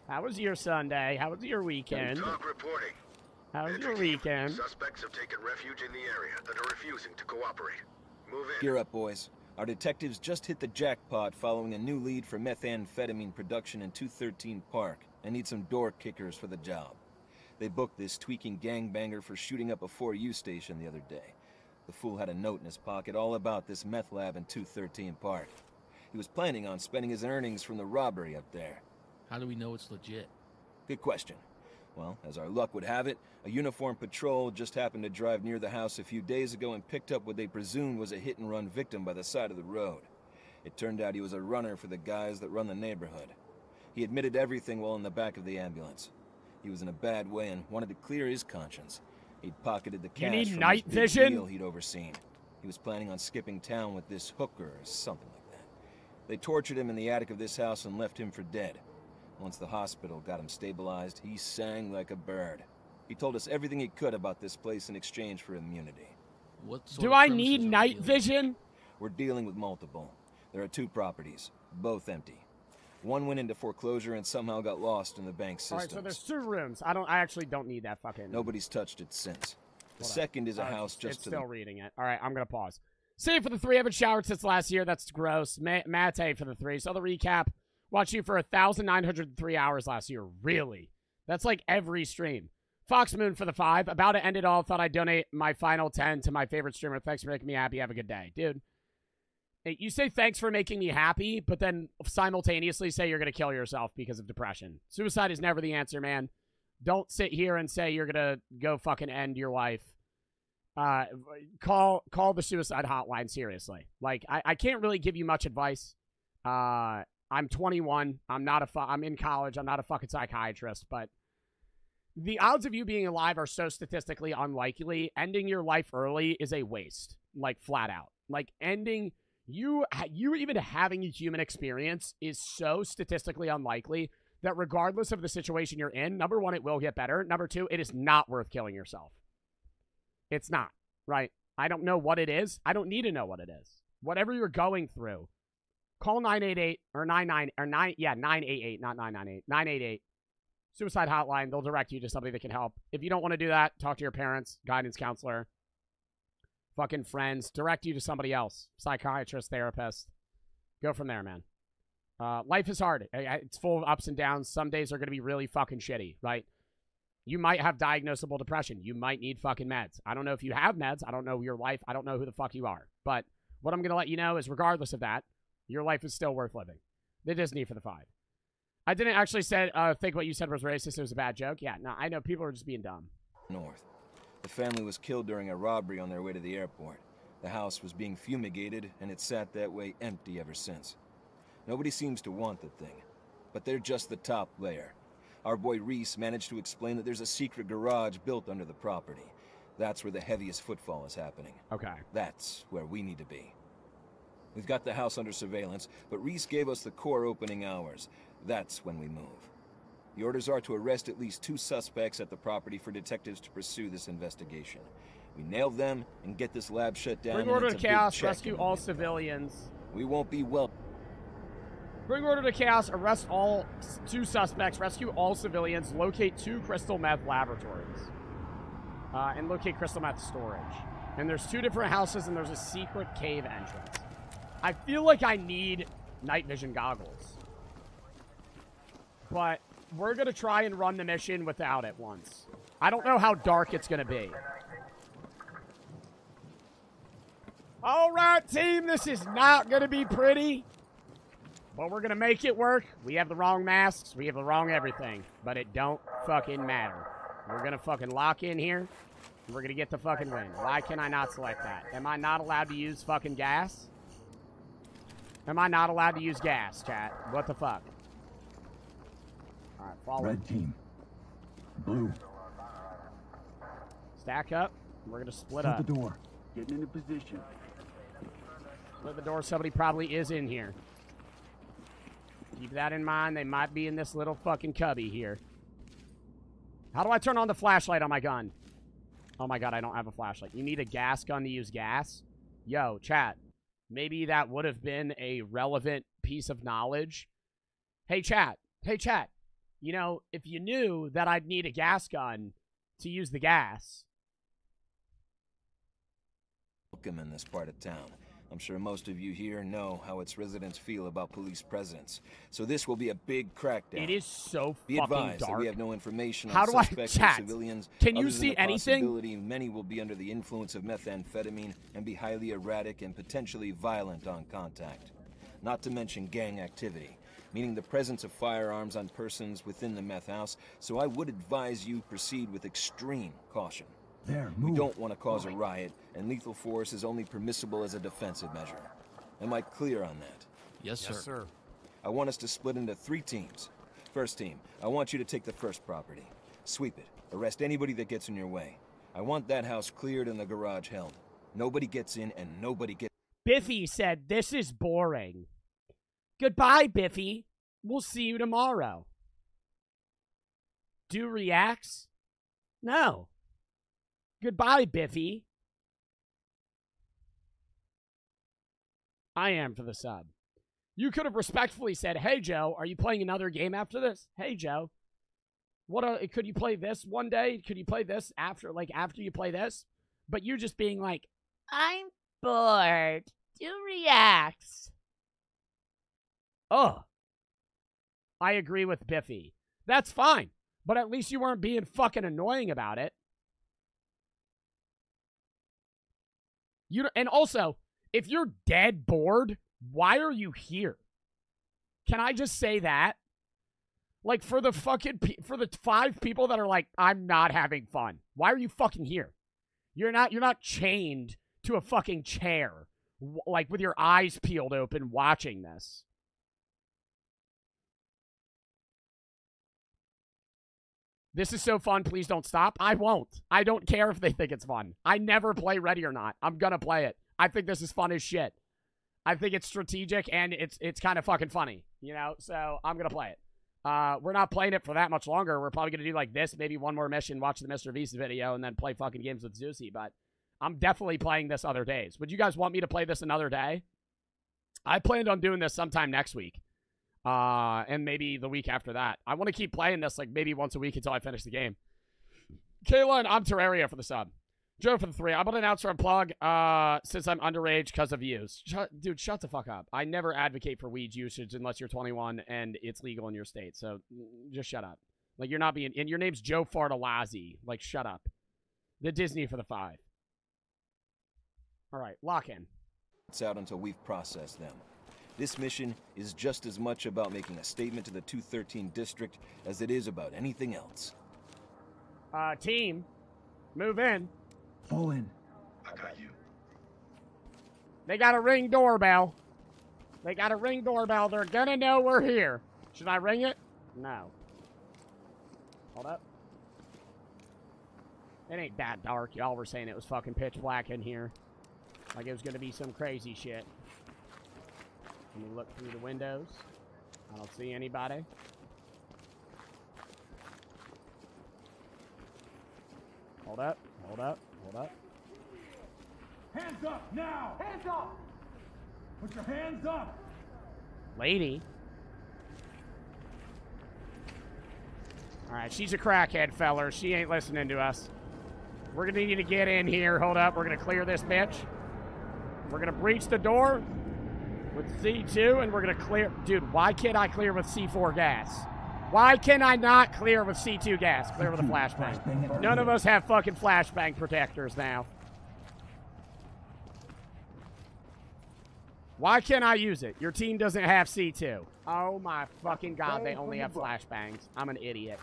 How was your Sunday? How was your weekend? TOC reporting. How was your weekend? Suspects have taken refuge in the area and are refusing to cooperate. Move in. Gear up, boys. Our detectives just hit the jackpot following a new lead for methamphetamine production in 213 Park and need some door kickers for the job. They booked this tweaking gangbanger for shooting up a 4U station the other day. The fool had a note in his pocket all about this meth lab in 213 Park. He was planning on spending his earnings from the robbery up there. How do we know it's legit? Good question. Well, as our luck would have it, a uniformed patrol just happened to drive near the house a few days ago and picked up what they presumed was a hit-and-run victim by the side of the road. It turned out he was a runner for the guys that run the neighborhood. He admitted everything while in the back of the ambulance. He was in a bad way and wanted to clear his conscience. He'd pocketed the cash need from night big vision? deal he'd overseen. He was planning on skipping town with this hooker or something like that. They tortured him in the attic of this house and left him for dead. Once the hospital got him stabilized, he sang like a bird. He told us everything he could about this place in exchange for immunity. What Do I need night vision? We're dealing with multiple. There are two properties, both empty. One went into foreclosure and somehow got lost in the bank system. right, so there's two rooms. I don't. I actually don't need that fucking. Nobody's touched it since. The Hold on. second is a Uh, house just it's to still the reading it. All right, I'm gonna pause. Save for the three. I Haven't showered since last year. That's gross. Ma- Mate for the three. So the recap. Watched you for a thousand nine hundred three hours last year. Really? That's like every stream. Fox Moon for the five. About to end it all. Thought I'd donate my final ten to my favorite streamer. Thanks for making me happy. Have a good day, dude. You say thanks for making me happy, but then simultaneously say you're gonna kill yourself because of depression. Suicide is never the answer, man. Don't sit here and say you're gonna go fucking end your life uh call call the suicide hotline seriously like i, I can't really give you much advice uh i'm 21 i'm not a fu- i'm in college i'm not a fucking psychiatrist but the odds of you being alive are so statistically unlikely ending your life early is a waste like flat out like ending you you even having a human experience is so statistically unlikely that regardless of the situation you're in number one it will get better number two it is not worth killing yourself it's not, right? I don't know what it is. I don't need to know what it is. Whatever you're going through, call 988 or 99 or 9 yeah, 988, not 998. 988. Suicide hotline. They'll direct you to somebody that can help. If you don't want to do that, talk to your parents, guidance counselor, fucking friends, direct you to somebody else, psychiatrist, therapist. Go from there, man. Uh, life is hard. It's full of ups and downs. Some days are going to be really fucking shitty, right? You might have diagnosable depression. You might need fucking meds. I don't know if you have meds. I don't know your life. I don't know who the fuck you are. But what I'm going to let you know is, regardless of that, your life is still worth living. The Disney for the five. I didn't actually say, uh, think what you said was racist. It was a bad joke. Yeah, no, I know people are just being dumb. north. The family was killed during a robbery on their way to the airport. The house was being fumigated, and it sat that way empty ever since. Nobody seems to want the thing. But they're just the top layer. Our boy Reese managed to explain that there's a secret garage built under the property. That's where the heaviest footfall is happening. Okay. That's where we need to be. We've got the house under surveillance, but Reese gave us the core opening hours. That's when we move. The orders are to arrest at least two suspects at the property for detectives to pursue this investigation. We nail them and get this lab shut down. Bring order to chaos, rescue all civilians. We won't be well. Bring order to chaos, arrest all two suspects, rescue all civilians, locate two crystal meth laboratories, uh, and locate crystal meth storage. And there's two different houses, and there's a secret cave entrance. I feel like I need night vision goggles, but we're gonna try and run the mission without it once. I don't know how dark it's gonna be. All right, team, this is not gonna be pretty. But we're gonna make it work. We have the wrong masks, we have the wrong everything, but it don't fucking matter. We're gonna fucking lock in here. We're gonna get the fucking win. Why can I not select that? Am I not allowed to use fucking gas? Am I not allowed to use gas, chat? What the fuck? Alright, follow. Red team. Blue. Stack up. We're gonna split Shut up. the door. Getting into position. Split the door. Somebody probably is in here. Keep that in mind. They might be in this little fucking cubby here. How do I turn on the flashlight on my gun? Oh my god, I don't have a flashlight. You need a gas gun to use gas? Yo, chat. Maybe that would have been a relevant piece of knowledge. Hey, chat. Hey, chat. You know, if you knew that I'd need a gas gun to use the gas, welcome in this part of town. I'm sure most of you here know how its residents feel about police presence. So this will be a big crackdown. it is so Be fucking advised that we have no information How on do I- chat, civilians. can you see anything? Many will be under the influence of methamphetamine and be highly erratic and potentially violent on contact. Not to mention gang activity, meaning the presence of firearms on persons within the meth house. So I would advise you proceed with extreme caution. There, We don't want to cause a riot, and lethal force is only permissible as a defensive measure. Am I clear on that? Yes, Yes, sir. sir. I want us to split into three teams. First team, I want you to take the first property. Sweep it. Arrest anybody that gets in your way. I want that house cleared and the garage held. Nobody gets in and nobody gets. Biffy said, This is boring. Goodbye, Biffy. We'll see you tomorrow. Do reacts? No. Goodbye, Biffy. I am for the sub. You could have respectfully said, Hey, Joe, are you playing another game after this? Hey, Joe. What could you play this one day? Could you play this after like after you play this? But you're just being like, I'm bored. Do reacts. Oh. I agree with Biffy. That's fine. But at least you weren't being fucking annoying about it. You and also, if you're dead bored, why are you here? Can I just say that? Like for the fucking pe- for the five people that are like I'm not having fun. Why are you fucking here? You're not you're not chained to a fucking chair like with your eyes peeled open watching this. This is so fun. Please don't stop. I won't. I don't care if they think it's fun. I never play Ready or Not. I'm gonna play it. I think this is fun as shit. I think it's strategic and it's it's kind of fucking funny, you know. So I'm gonna play it. Uh, we're not playing it for that much longer. We're probably gonna do like this, maybe one more mission, watch the Mr. Beast video, and then play fucking games with Zeusy. But I'm definitely playing this other days. Would you guys want me to play this another day? I planned on doing this sometime next week. Uh, and maybe the week after that. I want to keep playing this like maybe once a week until I finish the game. Kayla and I'm Terraria for the sub. Joe for the three. I'm gonna announce for a plug. Uh, since I'm underage because of use. Shut, dude, shut the fuck up. I never advocate for weed usage unless you're 21 and it's legal in your state. So just shut up. Like you're not being. And your name's Joe Fartalazzi. Like shut up. The Disney for the five. All right, lock in. It's out until we've processed them. This mission is just as much about making a statement to the 213 district as it is about anything else. Uh, team, move in. Fall in. I got you. They got a ring doorbell. They got a ring doorbell. They're gonna know we're here. Should I ring it? No. Hold up. It ain't that dark. Y'all were saying it was fucking pitch black in here. Like it was gonna be some crazy shit. Let me look through the windows. I don't see anybody. Hold up, hold up, hold up. Hands up now! Hands up! Put your hands up! Lady. Alright, she's a crackhead, fellers. She ain't listening to us. We're gonna need to get in here. Hold up, we're gonna clear this bitch. We're gonna breach the door with C2, and we're gonna clear. Dude, why can't I clear with C4 gas? Why can I not clear with C2 gas? Clear with a flashbang. None of us have fucking flashbang protectors now. Why can't I use it? Your team doesn't have C2. Oh my fucking god, they only have flashbangs. I'm an idiot.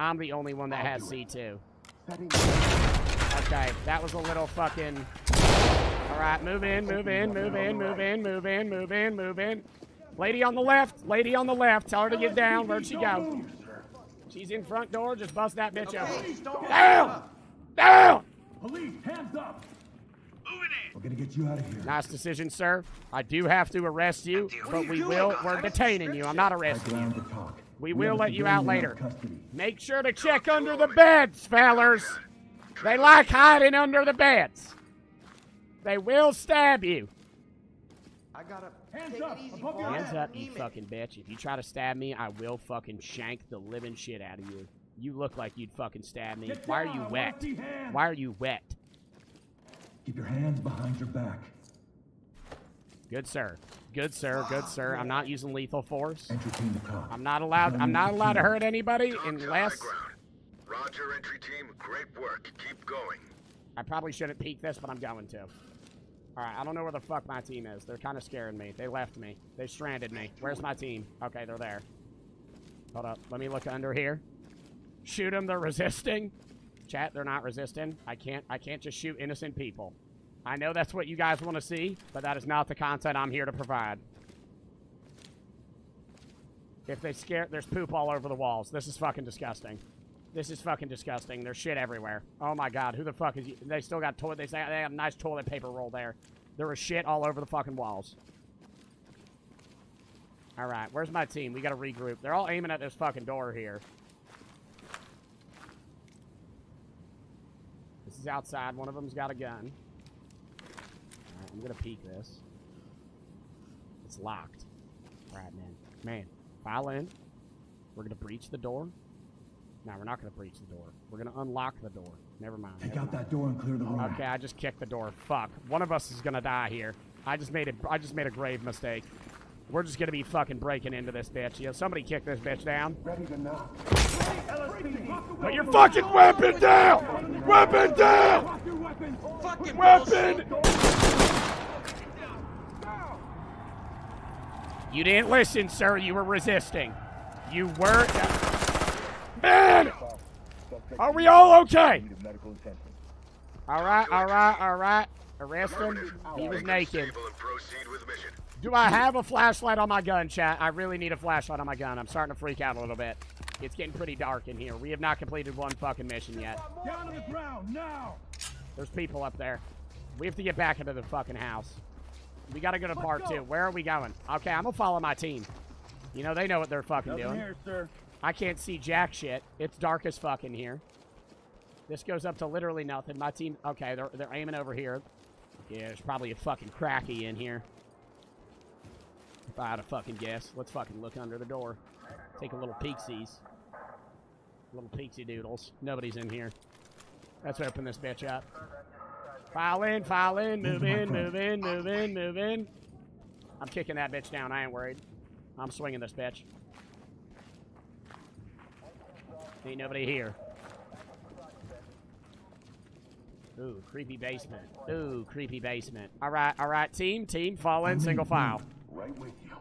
I'm the only one that has C2. Okay, that was a little fucking... Alright, move in, move in, move in, move in, move in, move in, move in. Lady on the left, lady on the left. Tell her to get down. Where'd she go? She's in front door. Just bust that bitch open. Down! Down! Police, hands up! We're gonna get you out of here. Nice decision, sir. I do have to arrest you, but we will. We're detaining you. I'm not arresting you. We will let you out later. Make sure to check under the beds, fellers. They like hiding under the beds. They will stab you. I gotta hands up, easy, your Hands up, you fucking bitch. If you try to stab me, I will fucking shank the living shit out of you. You look like you'd fucking stab me. Get Why are you I wet? Why are you wet? Keep your hands behind your back. Good sir. Good sir. Good sir. I'm not using lethal force. Entry team to TOC. I'm not allowed. I'm not allowed to hurt anybody Talk to unless. ground. Roger, entry team. Great work. Keep going. I probably shouldn't peek this, but I'm going to. Alright, I don't know where the fuck my team is. They're kind of scaring me. They left me. They stranded me. Where's my team? Okay, they're there. Hold up. Let me look under here. Shoot them. They're resisting. Chat, they're not resisting. I can't. I can't just shoot innocent people. I know that's what you guys want to see, but that is not the content I'm here to provide. If they scare, there's poop all over the walls. This is fucking disgusting. This is fucking disgusting. There's shit everywhere. Oh my god, who the fuck is? You? They still got toilet. They they have a nice toilet paper roll there. There was shit all over the fucking walls. All right, where's my team? We gotta regroup. They're all aiming at this fucking door here. This is outside. One of them's got a gun. All right, I'm gonna peek this. It's locked. All right, man. Man, file in. We're gonna breach the door. No, we're not gonna breach the door. We're gonna unlock the door. Never mind. Take never out mind. that door and clear the room. Okay, I just kicked the door. Fuck. One of us is gonna die here. I just made it. I just made a grave mistake. We're just gonna be fucking breaking into this bitch. Yeah, somebody kick this bitch down. Ready to knock. Put your fucking weapon down! Weapon down! Fucking Weapon! You didn't listen, sir. You were resisting. You were. Man! Are we all okay? All right, all right, all right. Arrest him. He was naked. Stable and proceed with mission. Do I have a flashlight on my gun, chat? I really need a flashlight on my gun. I'm starting to freak out a little bit. It's getting pretty dark in here. We have not completed one fucking mission yet. Down on the ground, now! There's people up there. We have to get back into the fucking house. We gotta go to part two. Where are we going? Okay, I'm gonna follow my team. You know, they know what they're fucking Nothing doing. here, sir. I can't see jack shit. It's dark as fuck in here. This goes up to literally nothing. My team, okay, they're, they're aiming over here. Yeah, there's probably a fucking cracky in here. If I had a fucking guess. Let's fucking look under the door. Take a little peeksies. Little peeksy doodles. Nobody's in here. Let's open this bitch up. File in, file in, move in, move in, move in, move in. I'm kicking that bitch down. I ain't worried. I'm swinging this bitch. Ain't nobody here. Ooh, creepy basement. Ooh, creepy basement. All right, all right, team, team, fall in, single file. Right with you.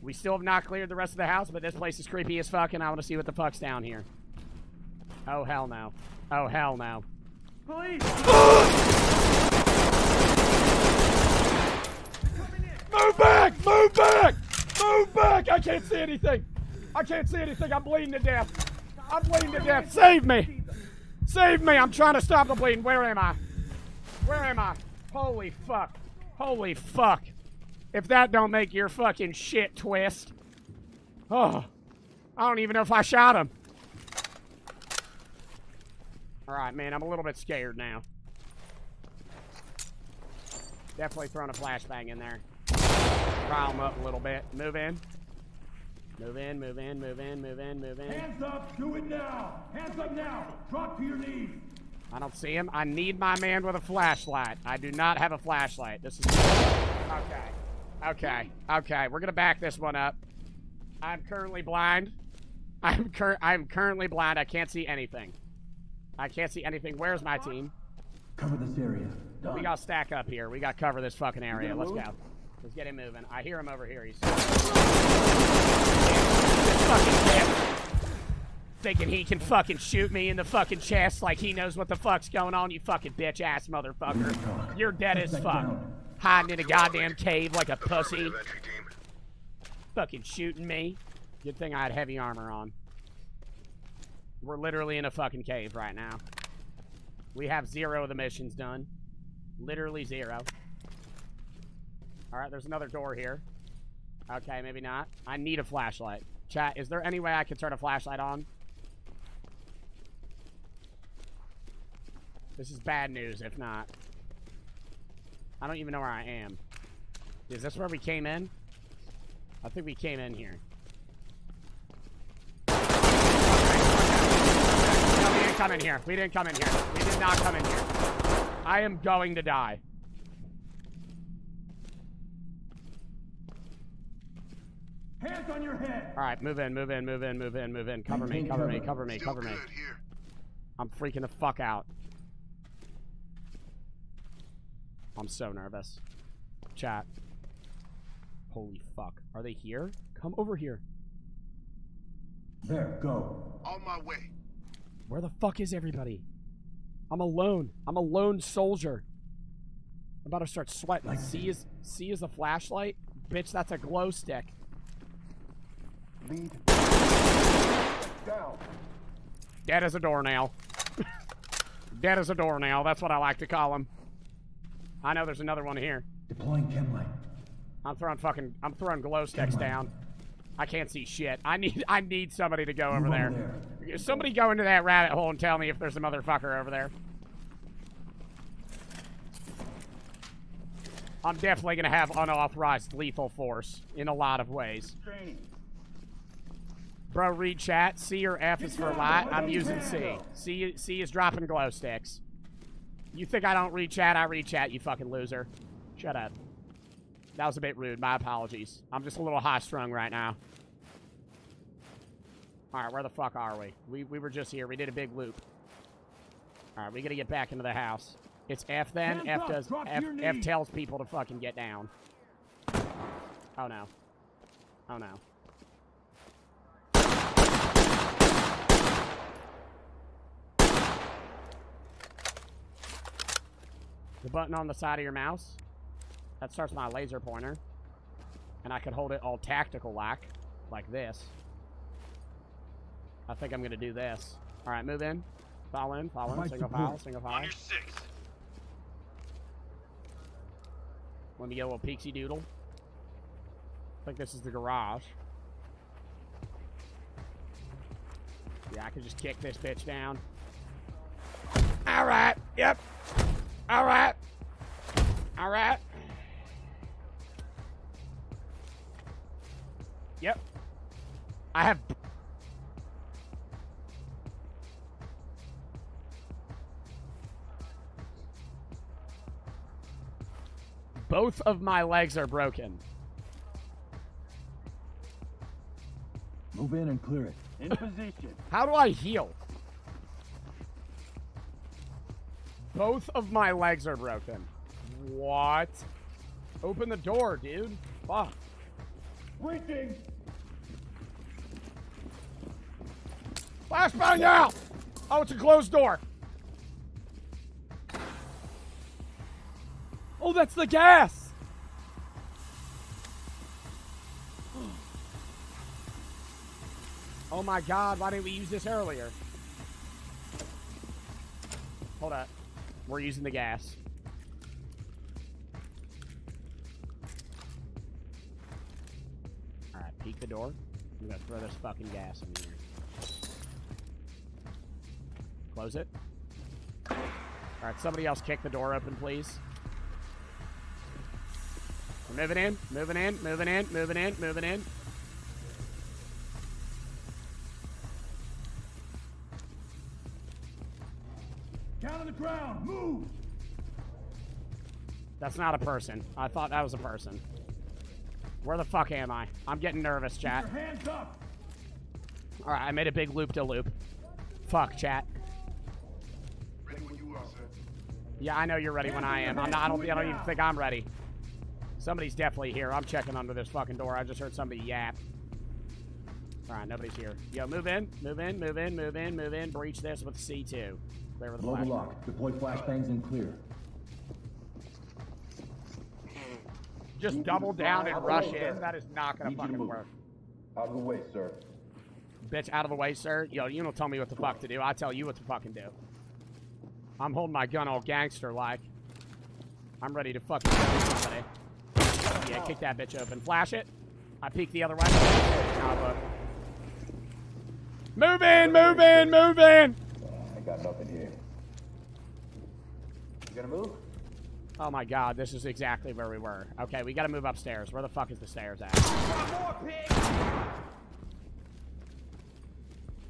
We still have not cleared the rest of the house, but this place is creepy as fuck, and I want to see what the fuck's down here. Oh, hell no. Oh, hell no. Police! Move back! Move back! Move back! I can't see anything. I can't see anything. I'm bleeding to death. I'm bleeding to death. Save me! Save me! I'm trying to stop the bleeding. Where am I? Where am I? Holy fuck. Holy fuck. If that don't make your fucking shit twist. Oh. I don't even know if I shot him. Alright, man, I'm a little bit scared now. Definitely throwing a flashbang in there. Rile him up a little bit. Move in. Move in, move in, move in, move in, move in. Hands up! Do it now! Hands up now! Drop to your knees! I don't see him. I need my man with a flashlight. I do not have a flashlight. This is... Okay. Okay. Okay. We're gonna back this one up. I'm currently blind. I'm cur I'm currently blind. I can't see anything. I can't see anything. Where's my team? Cover this area. Done. We gotta stack up here. We gotta cover this fucking area. Let's move? go. Let's get him moving. I hear him over here. He's thinking he can fucking shoot me in the fucking chest like he knows what the fuck's going on. You fucking bitch ass motherfucker. You're dead as fuck. Hiding in a goddamn cave like a pussy. Fucking shooting me. Good thing I had heavy armor on. We're literally in a fucking cave right now. We have zero of the missions done. Literally zero. Alright, there's another door here. Okay, maybe not. I need a flashlight. Chat, is there any way I can turn a flashlight on? This is bad news, if not. I don't even know where I am. Is this where we came in? I think we came in here. No, we didn't come in here. We didn't come in here. We did not come in here. I am going to die. Hands on your head! All right, move in, move in, move in, move in, move in. Cover me, cover me, cover me, cover me. I'm freaking the fuck out. I'm so nervous. Chat. Holy fuck. Are they here? Come over here. There, go. On my way. Where the fuck is everybody? I'm alone. I'm a lone soldier. I'm about to start sweating. Like C is C is a flashlight? Bitch, that's a glow stick. Lead. Down. Dead as a doornail. Dead as a doornail. That's what I like to call him. I know there's another one here. Deploying chemlight. I'm throwing fucking. I'm throwing glow sticks down. I can't see shit. I need. I need somebody to go over Move there. Somebody go into that rabbit hole and tell me if there's a motherfucker over there. I'm definitely gonna have unauthorized lethal force in a lot of ways. Bro, read chat. C or F is for lot. I'm using C. C, C is dropping glow sticks. You think I don't read chat? I read chat, you fucking loser. Shut up. That was a bit rude. My apologies. I'm just a little high-strung right now. Alright, where the fuck are we? we? We were just here. We did a big loop. Alright, we gotta get back into the house. It's F then. Hands F up, does F, F tells people to fucking get down. Oh no. Oh no. The button on the side of your mouse, that starts my laser pointer. And I could hold it all tactical like, like this. I think I'm gonna do this. Alright, move in. Fall in, fall in, single file, single file. six. Let me get a little peeksy doodle. I think this is the garage. Yeah, I could just kick this bitch down. Alright, yep. Alright. Alright. Yep. I have both of my legs are broken. Move in and clear it. In position. How do I heal? Both of my legs are broken. What? Open the door, dude. Fuck. Breaking! Flashbang now! Oh, it's a closed door. Oh, that's the gas! Oh my god, why didn't we use this earlier? Hold up. We're using the gas. Alright, peek the door. I'm gonna throw this fucking gas in here. Close it. Alright, somebody else kick the door open, please. We're moving in, moving in, moving in, moving in, moving in. That's not a person. I thought that was a person. Where the fuck am I? I'm getting nervous, chat. Your hands up. Alright, I made a big loop to loop. Fuck, chat. Ready when you are, sir. Yeah, I know you're ready when I am. I'm not, I don't, I don't even think I'm ready. Somebody's definitely here. I'm checking under this fucking door. I just heard somebody yap. Alright, nobody's here. Yo, move in, move in, move in, move in, move in. Breach this with C2. Clear with the Blow the flash. lock. Deploy flashbangs and clear. Just double down and rush in. That is not gonna Need to fucking work. Out of the way, sir. Bitch, out of the way, sir. Yo, you don't tell me what the fuck to do. I tell you what to fucking do. I'm holding my gun all gangster like. I'm ready to fucking kill somebody. Yeah, kick that bitch open. Flash it. I peek the other way. Now look. Move in, move in, move in. I got nothing here. You gonna move? Oh my god, this is exactly where we were. Okay, we gotta move upstairs. Where the fuck is the stairs at?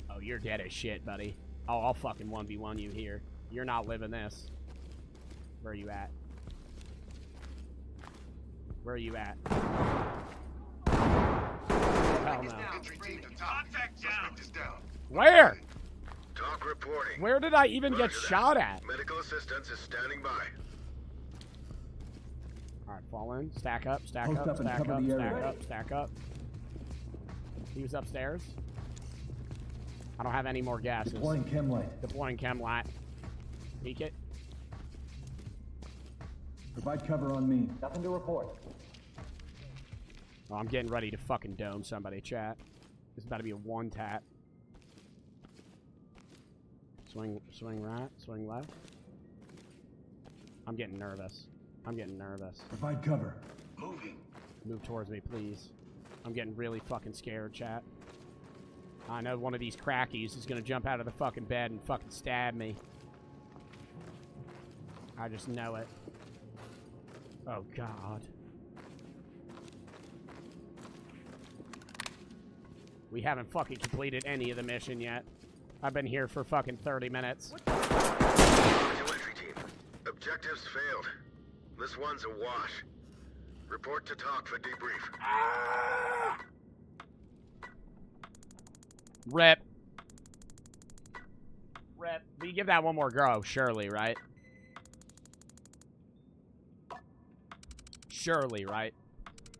Oh, you're dead as shit, buddy. Oh, I'll fucking 1v1 you here. You're not living this. Where are you at? Where are you at? Hell no. Where? Talk reporting. Where did I even get that. shot at? Medical assistance is standing by. Alright, fall in. Stack up, stack Post up, up stack up, stack up, stack up. He was upstairs. I don't have any more gases. Deploying chem light. Deploying chem light. Peek it. Provide cover on me. Nothing to report. Oh, I'm getting ready to fucking dome somebody, chat. This is about to be a one tap. Swing, swing right, swing left. I'm getting nervous. I'm getting nervous. Provide cover. Moving. Move towards me, please. I'm getting really fucking scared, chat. I know one of these crackies is gonna jump out of the fucking bed and fucking stab me. I just know it. Oh, God. We haven't fucking completed any of the mission yet. I've been here for fucking 30 minutes. To team. Objectives failed. This one's a wash. Report to TOC for debrief. Rip. Rip. We give that one more go, surely, right? Surely, right?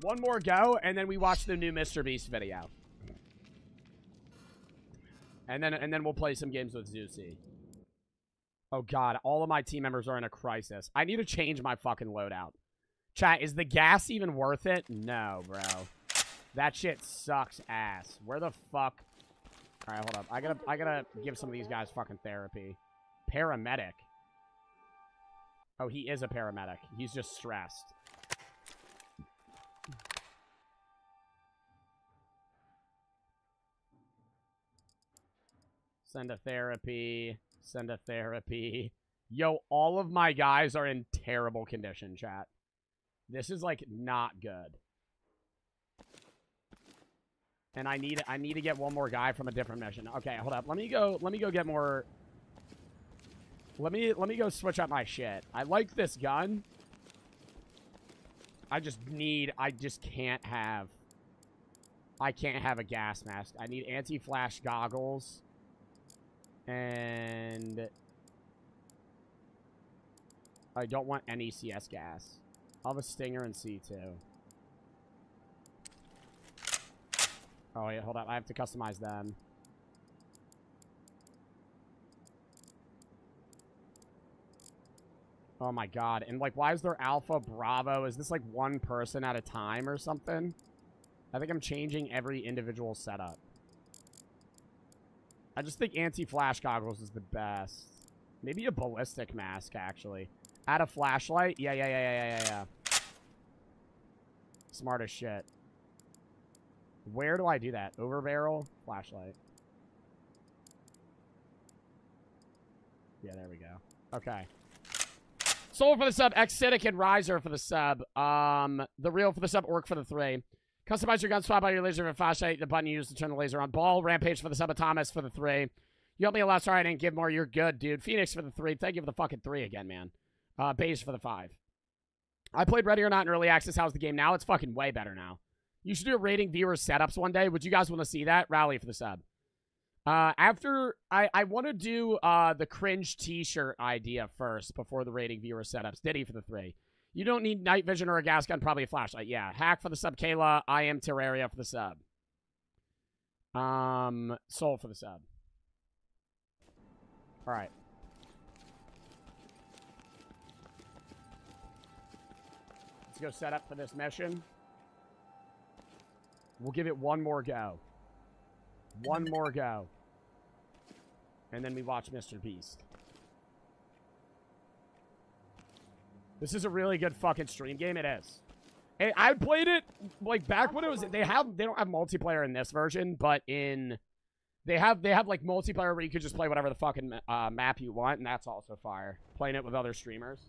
One more go, and then we watch the new Mr. Beast video. And then and then we'll play some games with Zeusy. Oh god, all of my team members are in a crisis. I need to change my fucking loadout. Chat, is the gas even worth it? No, bro. That shit sucks ass. Where the fuck? All right, hold up. I gotta, I gotta give some of these guys fucking therapy. Paramedic. Oh, he is a paramedic. He's just stressed. Send a therapy. Send a therapy. Yo, all of my guys are in terrible condition, chat. This is like not good. And I need I need to get one more guy from a different mission. Okay, hold up. Let me go let me go get more Let me let me go switch up my shit. I like this gun. I just need I just can't have I can't have a gas mask. I need anti-flash goggles. And I don't want any CS gas. I'll have a Stinger and C2. Oh, wait, hold up. I have to customize them. Oh my god. And, like, why is there Alpha Bravo? Is this, like, one person at a time or something? I think I'm changing every individual setup. I just think anti-flash goggles is the best. Maybe a ballistic mask, actually. Add a flashlight? Yeah, yeah, yeah, yeah, yeah, yeah. Smart as shit. Where do I do that? Over barrel? Flashlight. Yeah, there we go. Okay. Soul for the sub, Excitic and Riser for the sub. Um, the real for the sub, Orc for the three. Customize your gun, swap out your laser and flashlight. The button you use to turn the laser on. Ball, Rampage for the sub, of Thomas for the three. You helped me a lot. Sorry I didn't give more. You're good, dude. Phoenix for the three. Thank you for the fucking three again, man. Uh, Base for the five. I played Ready or Not in early access. How's the game now? It's fucking way better now. You should do a rating viewers setups one day. Would you guys want to see that? Rally for the sub. Uh, after I, I want to do uh the cringe T-shirt idea first before the rating viewer setups. Diddy for the three. You don't need night vision or a gas gun, probably a flashlight. Yeah, hack for the sub. Kayla, I am Terraria for the sub. Um, Soul for the sub. All right. Let's go set up for this mission. We'll give it one more go. One more go. And then we watch Mr. Beast. This is a really good fucking stream game. It is. Hey, I played it like back when it was. They have they don't have multiplayer in this version, but in they have they have like multiplayer where you could just play whatever the fucking uh, map you want, and that's also fire. Playing it with other streamers.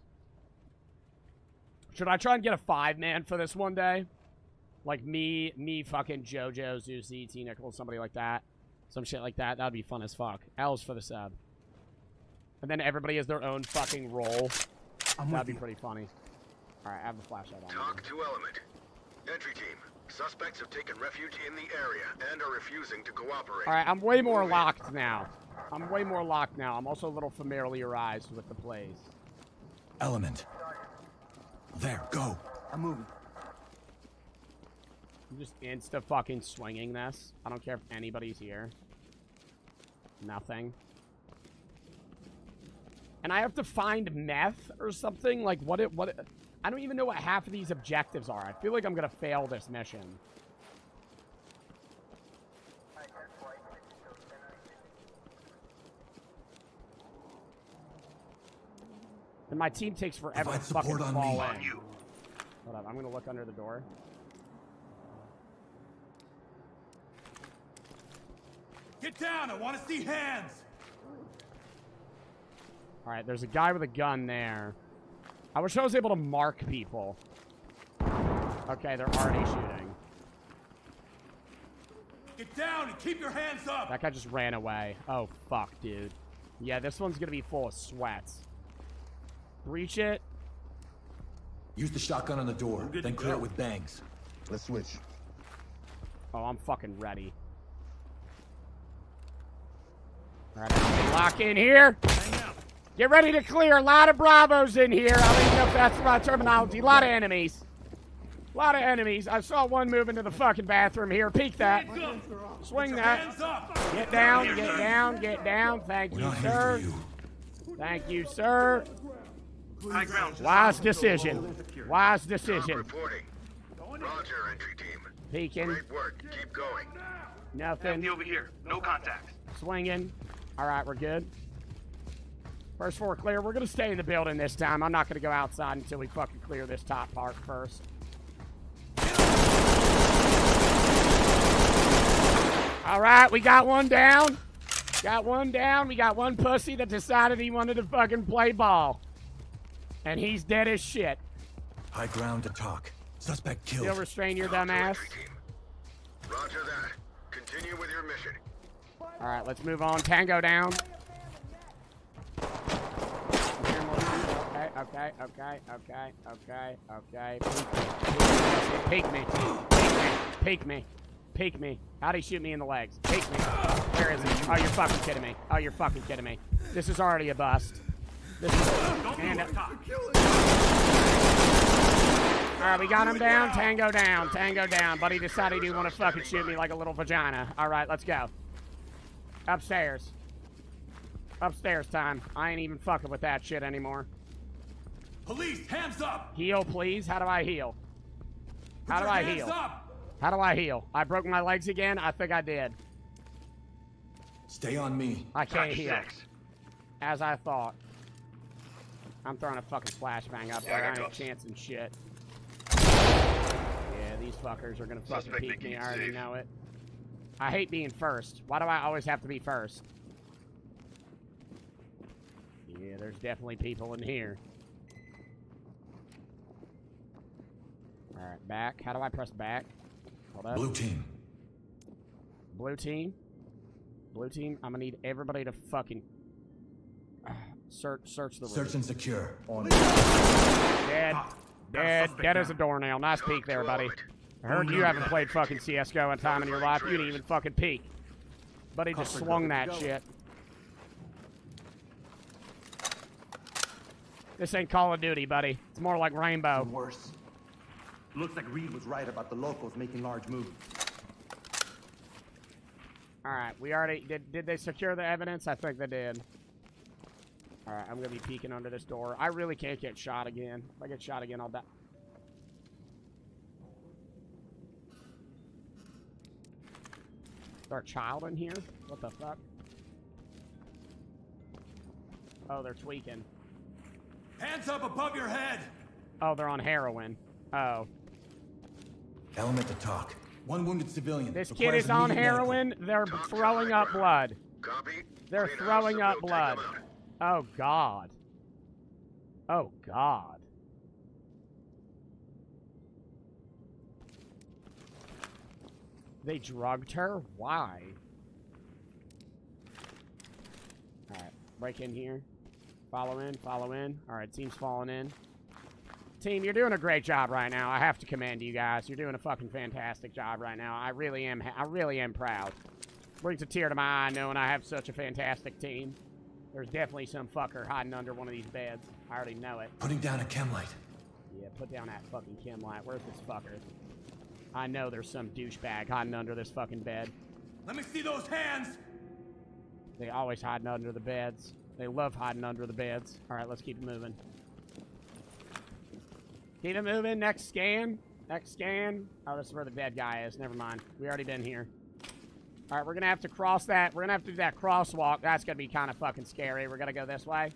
Should I try and get a five man for this one day? Like me, me, fucking JoJo, Zeusy, T Nichols, somebody like that. Some shit like that. That would be fun as fuck. L's for the sub. And then everybody has their own fucking role. I'm That'd be you. pretty funny. Alright, I have the flashlight on. TOC to Element. Entry team. Suspects have taken refuge in the area and are refusing to cooperate. Alright, I'm way more locked now. I'm way more locked now. I'm also a little familiarized with the plays. Element. There, go. I'm moving. I'm just insta fucking swinging this. I don't care if anybody's here. Nothing. And I have to find meth or something? Like, what it, what it, I don't even know what half of these objectives are. I feel like I'm gonna fail this mission. And my team takes forever to fucking on fall me. in. Hold up, I'm gonna look under the door. Get down! I want to see hands! Alright, there's a guy with a gun there. I wish I was able to mark people. Okay, they're already shooting. Get down and keep your hands up! That guy just ran away. Oh, fuck, dude. Yeah, this one's gonna be full of sweats. Breach it. Use the shotgun on the door, then to clear go. it with bangs. Let's switch. Oh, I'm fucking ready. Alright, lock in here. Get ready to clear. A lot of bravos in here. I don't even know if that's the right terminology. A lot of enemies. A lot of enemies. I saw one move into the fucking bathroom here. Peek that. Swing that. Get down, get down, get down. Thank you, sir. Thank you, sir. Wise decision. Wise decision. reporting. Roger, entry team. Peeking. Great work. Keep going. Nothing. over here. No contact. Swinging. All right, we're good. First floor clear. We're going to stay in the building this time. I'm not going to go outside until we fucking clear this top part first. All right, we got one down. Got one down. We got one pussy that decided he wanted to fucking play ball. And he's dead as shit. High ground to TOC. Suspect killed. Still killed. restrain your TOC to dumbass. Roger that. Continue with your mission. All right, let's move on. Tango down. Okay, okay, okay, okay, okay, okay. Peek me. Peek me. Peek me. Peek me. How'd he shoot me in the legs? Peek me. Where is he? Oh, you're fucking kidding me. Oh, you're fucking kidding me. This is already a bust. This is... And, all right, we got him down. Tango down. Tango down. Buddy decided he want to fucking shoot me like a little vagina. All right, let's go. Upstairs. Upstairs time. I ain't even fucking with that shit anymore. Police, hands up! Heal, please. How do I heal? How do I hands heal? up! How do I heal? I broke my legs again? I think I did. Stay on me. I can't heal. As I thought. I'm throwing a fucking flashbang up there. I ain't chancing shit. Yeah, these fuckers are gonna fucking Suspect peek me. I already safe. know it. I hate being first. Why do I always have to be first? Yeah, there's definitely people in here. Alright, back. How do I press back? Hold up. Blue team. Blue team. Blue team. I'm gonna need everybody to fucking search search the room. Search and secure. On Dead. Dead. Dead as a doornail. Nice peek there, buddy. I heard you haven't played fucking CSGO in time in your life. You didn't even fucking peek. Buddy just swung that shit. This ain't Call of Duty, buddy. It's more like Rainbow. Worse. Looks like Reed was right about the locals making large moves. All right, we already did. Did they secure the evidence? I think they did. All right, I'm gonna be peeking under this door. I really can't get shot again. If I get shot again, I'll die. Is there a child in here? What the fuck? Oh, they're tweaking. Hands up above your head. Oh, they're on heroin. Oh, Element to TOC. One wounded civilian. this kid is on immediate medical. heroin. They're throwing up blood. Copy. They're Clean throwing and up we'll take blood. 'em out. Oh God. Oh God. They drugged her? Why? Alright, break in here. Follow in, follow in. Alright, team's falling in. Team, you're doing a great job right now. I have to commend you guys. You're doing a fucking fantastic job right now. I really am I really am proud. Brings a tear to my eye knowing I have such a fantastic team. There's definitely some fucker hiding under one of these beds. I already know it. Putting down a chem light. Yeah, put down that fucking chem light. Where's this fucker? I know there's some douchebag hiding under this fucking bed. Let me see those hands. They always hiding under the beds. They love hiding under the beds. All right, let's keep it moving. Keep it moving. Next scan. Next scan. Oh, this is where the dead guy is. Never mind. We already been here. All right, we're gonna have to cross that. We're gonna have to do that crosswalk. That's gonna be kind of fucking scary. We're gonna go this way.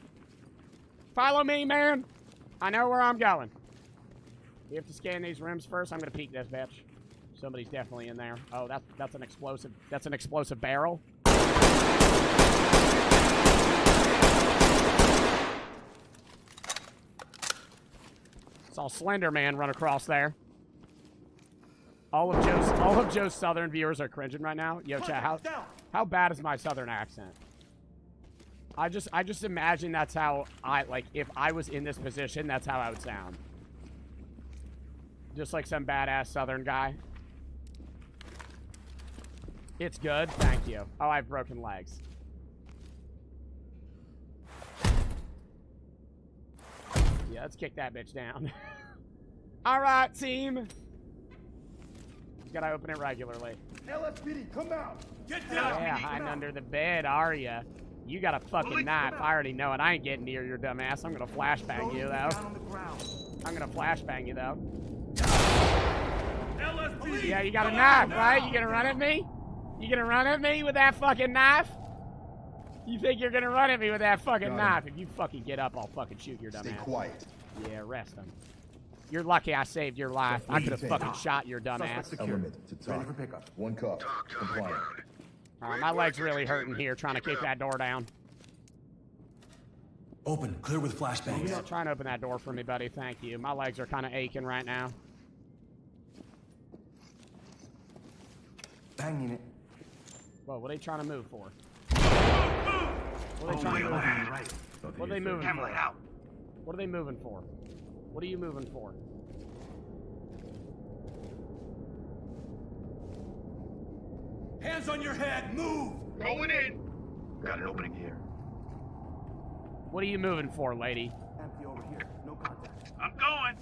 Follow me, man. I know where I'm going. We have to scan these rooms first. I'm gonna peek this bitch. Somebody's definitely in there. Oh, that's that's an explosive. That's an explosive barrel. Saw Slender Man run across there. All of Joe's all of Joe's Southern viewers are cringing right now. Yo, chat, how how bad is my Southern accent? I just I just imagine that's how I like if I was in this position, that's how I would sound. Just like some badass Southern guy. It's good, thank you. Oh, I have broken legs. Yeah, let's kick that bitch down. All right, team. Gotta open it regularly. LSPD, come out! Get down! Yeah, hiding under the bed, are ya? You got a fucking knife. I already know it. I ain't getting near your dumb ass. I'm gonna flashbang you, though. I'm gonna flashbang you, though. Yeah, you got a knife, right? You gonna run at me? You gonna run at me with that fucking knife? You think you're gonna run at me with that fucking knife? If you fucking get up, I'll fucking shoot your dumb Stay ass. quiet. Yeah, arrest him. You're lucky I saved your life. I could have fucking shot your dumb ass. Element to TOC. Ready for pickup. One cup. Compliant. All right, uh, my leg's really hurting here trying to kick that door down. Open. Clear with flashbangs. Yeah, try and open that door for me, buddy. Thank you. My legs are kind of aching right now. Banging it. Whoa, what are they trying to move for? What are they trying to oh, move for? right. What are they moving Camera for? out. What are they moving for? What are you moving for? Hands on your head. Move. Going in! Got an opening here. What are you moving for, lady? Empty over here. No contact. I'm going!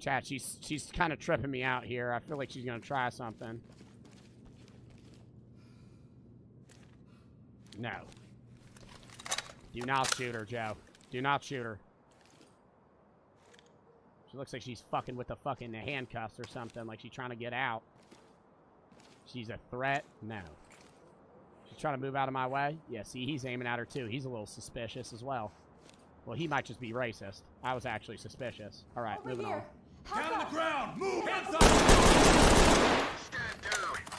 Chat, she's she's kind of tripping me out here. I feel like she's gonna try something. No. Do not shoot her, Joe. Do not shoot her. She looks like she's fucking with the fucking handcuffs or something, like she's trying to get out. She's a threat? No. She's trying to move out of my way? Yeah, see, he's aiming at her too. He's a little suspicious as well. Well, he might just be racist. I was actually suspicious. All right, Over moving here. on. Down on the ground! Move! Hands up! Stand down.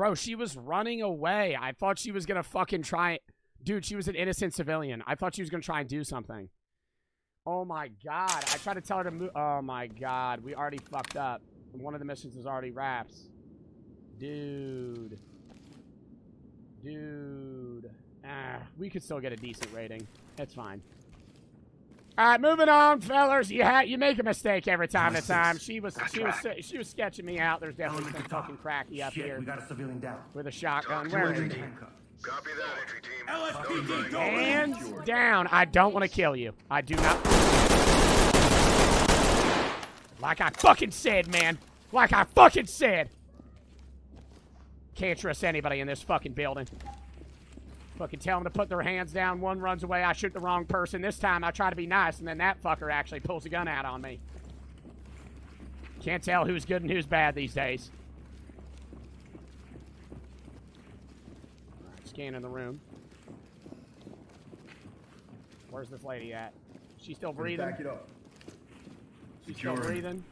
Bro, she was running away. I thought she was gonna fucking try. Dude, she was an innocent civilian. I thought she was gonna try and do something. Oh my god! I tried to tell her to move. Oh my god, we already fucked up. One of the missions is already wraps. Dude. Dude. Ah, we could still get a decent rating. It's fine. All right, moving on, fellas. You ha- you make a mistake every time to time. She was she was she was sketching me out. There's definitely some fucking cracky up Shit, here we got a civilian down. with a shotgun. TOC Where to is entry he? Copy that, entry team. LSPD, go! Hands down. I don't want to kill you. I do not. Like I fucking said, man. Like I fucking said. Can't trust anybody in this fucking building. Fucking tell them to put their hands down. One runs away. I shoot the wrong person. This time I try to be nice, and then that fucker actually pulls a gun out on me. Can't tell who's good and who's bad these days. Alright, scanning the room. Where's this lady at? She still breathing? Back it up. She's still breathing?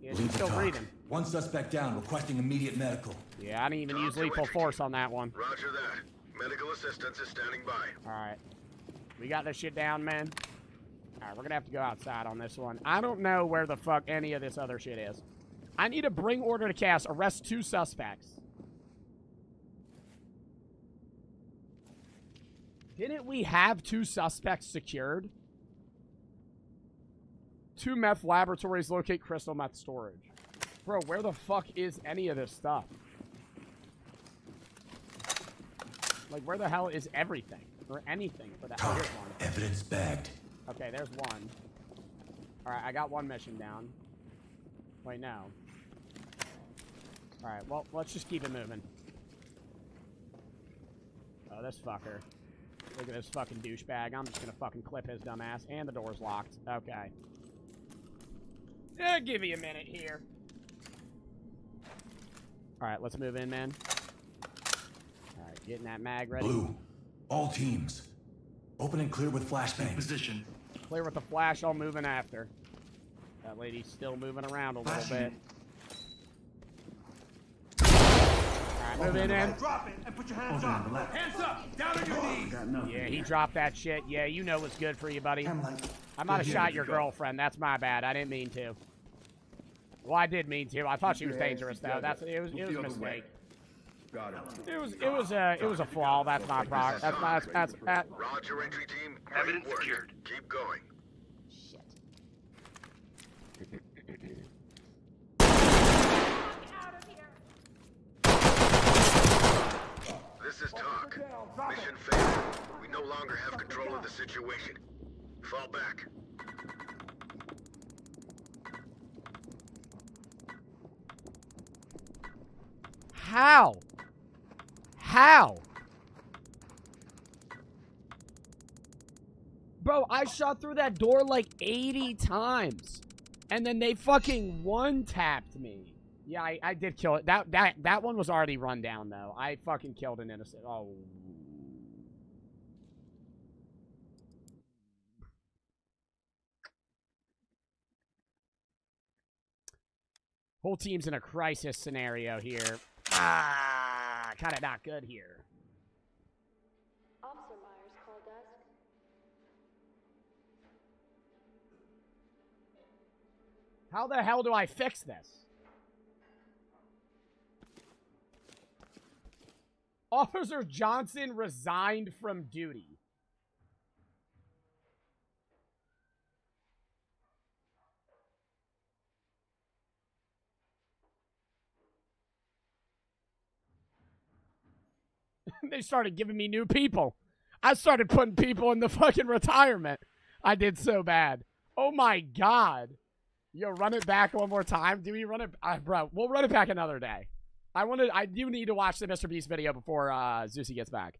Yeah, she's still breathing. One suspect down, requesting immediate medical. Yeah, I didn't even TOC use lethal force on that one. Roger that. Medical assistance is standing by. Alright. We got this shit down, man. Alright, we're gonna have to go outside on this one. I don't know where the fuck any of this other shit is. I need to bring order to cast. Arrest two suspects. Didn't we have two suspects secured? Two meth laboratories locate crystal meth storage. Bro, where the fuck is any of this stuff? Like, where the hell is everything? Or anything for that? Evidence bagged. Okay, there's one. Alright, I got one mission down. Wait, no. Alright, well, let's just keep it moving. Oh, this fucker. Look at this fucking douchebag. I'm just gonna fucking clip his dumb ass. And the door's locked. Okay. Yeah, give me a minute here. Alright, let's move in, man. Alright, getting that mag ready. Blue. All teams. Open and clear with flashbangs. Position. Clear with the flash, I'll moving after. That lady's still moving around a little bit. Alright, move in, in. Drop it and put your hands Hold on, up. the left. Hands up! Down on your oh, knees! Got nothing. Yeah, he dropped that shit. Yeah, you know what's good for you, buddy. I'm like, I might have shot here. your girlfriend. That's my bad. I didn't mean to. Well, I did mean to. I thought she was dangerous, though. That's it was it was a mistake. Got it. It was it was a it was a flaw. That's my prog. That's my that's, that's that. Roger, entry team. Great Evidence work. secured. Keep going. Shit. This is TOC. Mission failed. We no longer have control of the situation. Fall back. How? How? Bro, I shot through that door like 80 times. And then they fucking one-tapped me. Yeah, I, I did kill it. That that that one was already run down though. I fucking killed an innocent. Oh. Whole team's in a crisis scenario here. Ah, kind of not good here. Officer Myers, call desk. How the hell do I fix this? Officer Johnson resigned from duty. they started giving me new people. I started putting people in the fucking retirement. I did so bad. Oh my god. Yo, run it back one more time. Do we run it? Uh, bro, we'll run it back another day. I wanted. I do need to watch the Mr. Beast video before uh, Zeusy gets back.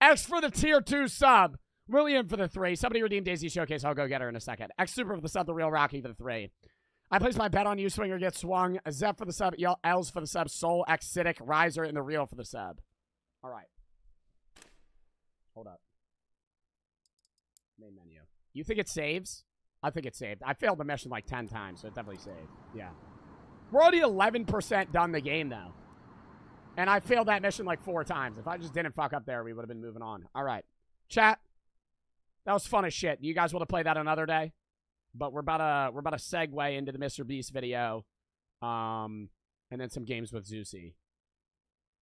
X for the tier two sub. William for the three. Somebody redeemed Daisy Showcase. I'll go get her in a second. X Super for the sub. The real Rocky for the three. I place my bet on you. Swinger gets swung. Zep for the sub. Yell L's for the sub. Soul X Citic. Riser in the real for the sub. All right. Hold up. Main menu. You think it saves? I think it saved. I failed the mission like 10 times, so it definitely saved. Yeah. We're already 11% done the game, though. And I failed that mission like four times. If I just didn't fuck up there, we would have been moving on. All right. Chat. That was fun as shit. You guys want to play that another day? But we're about to we're about to segue into the Mr. Beast video. Um and then some games with Zeusy.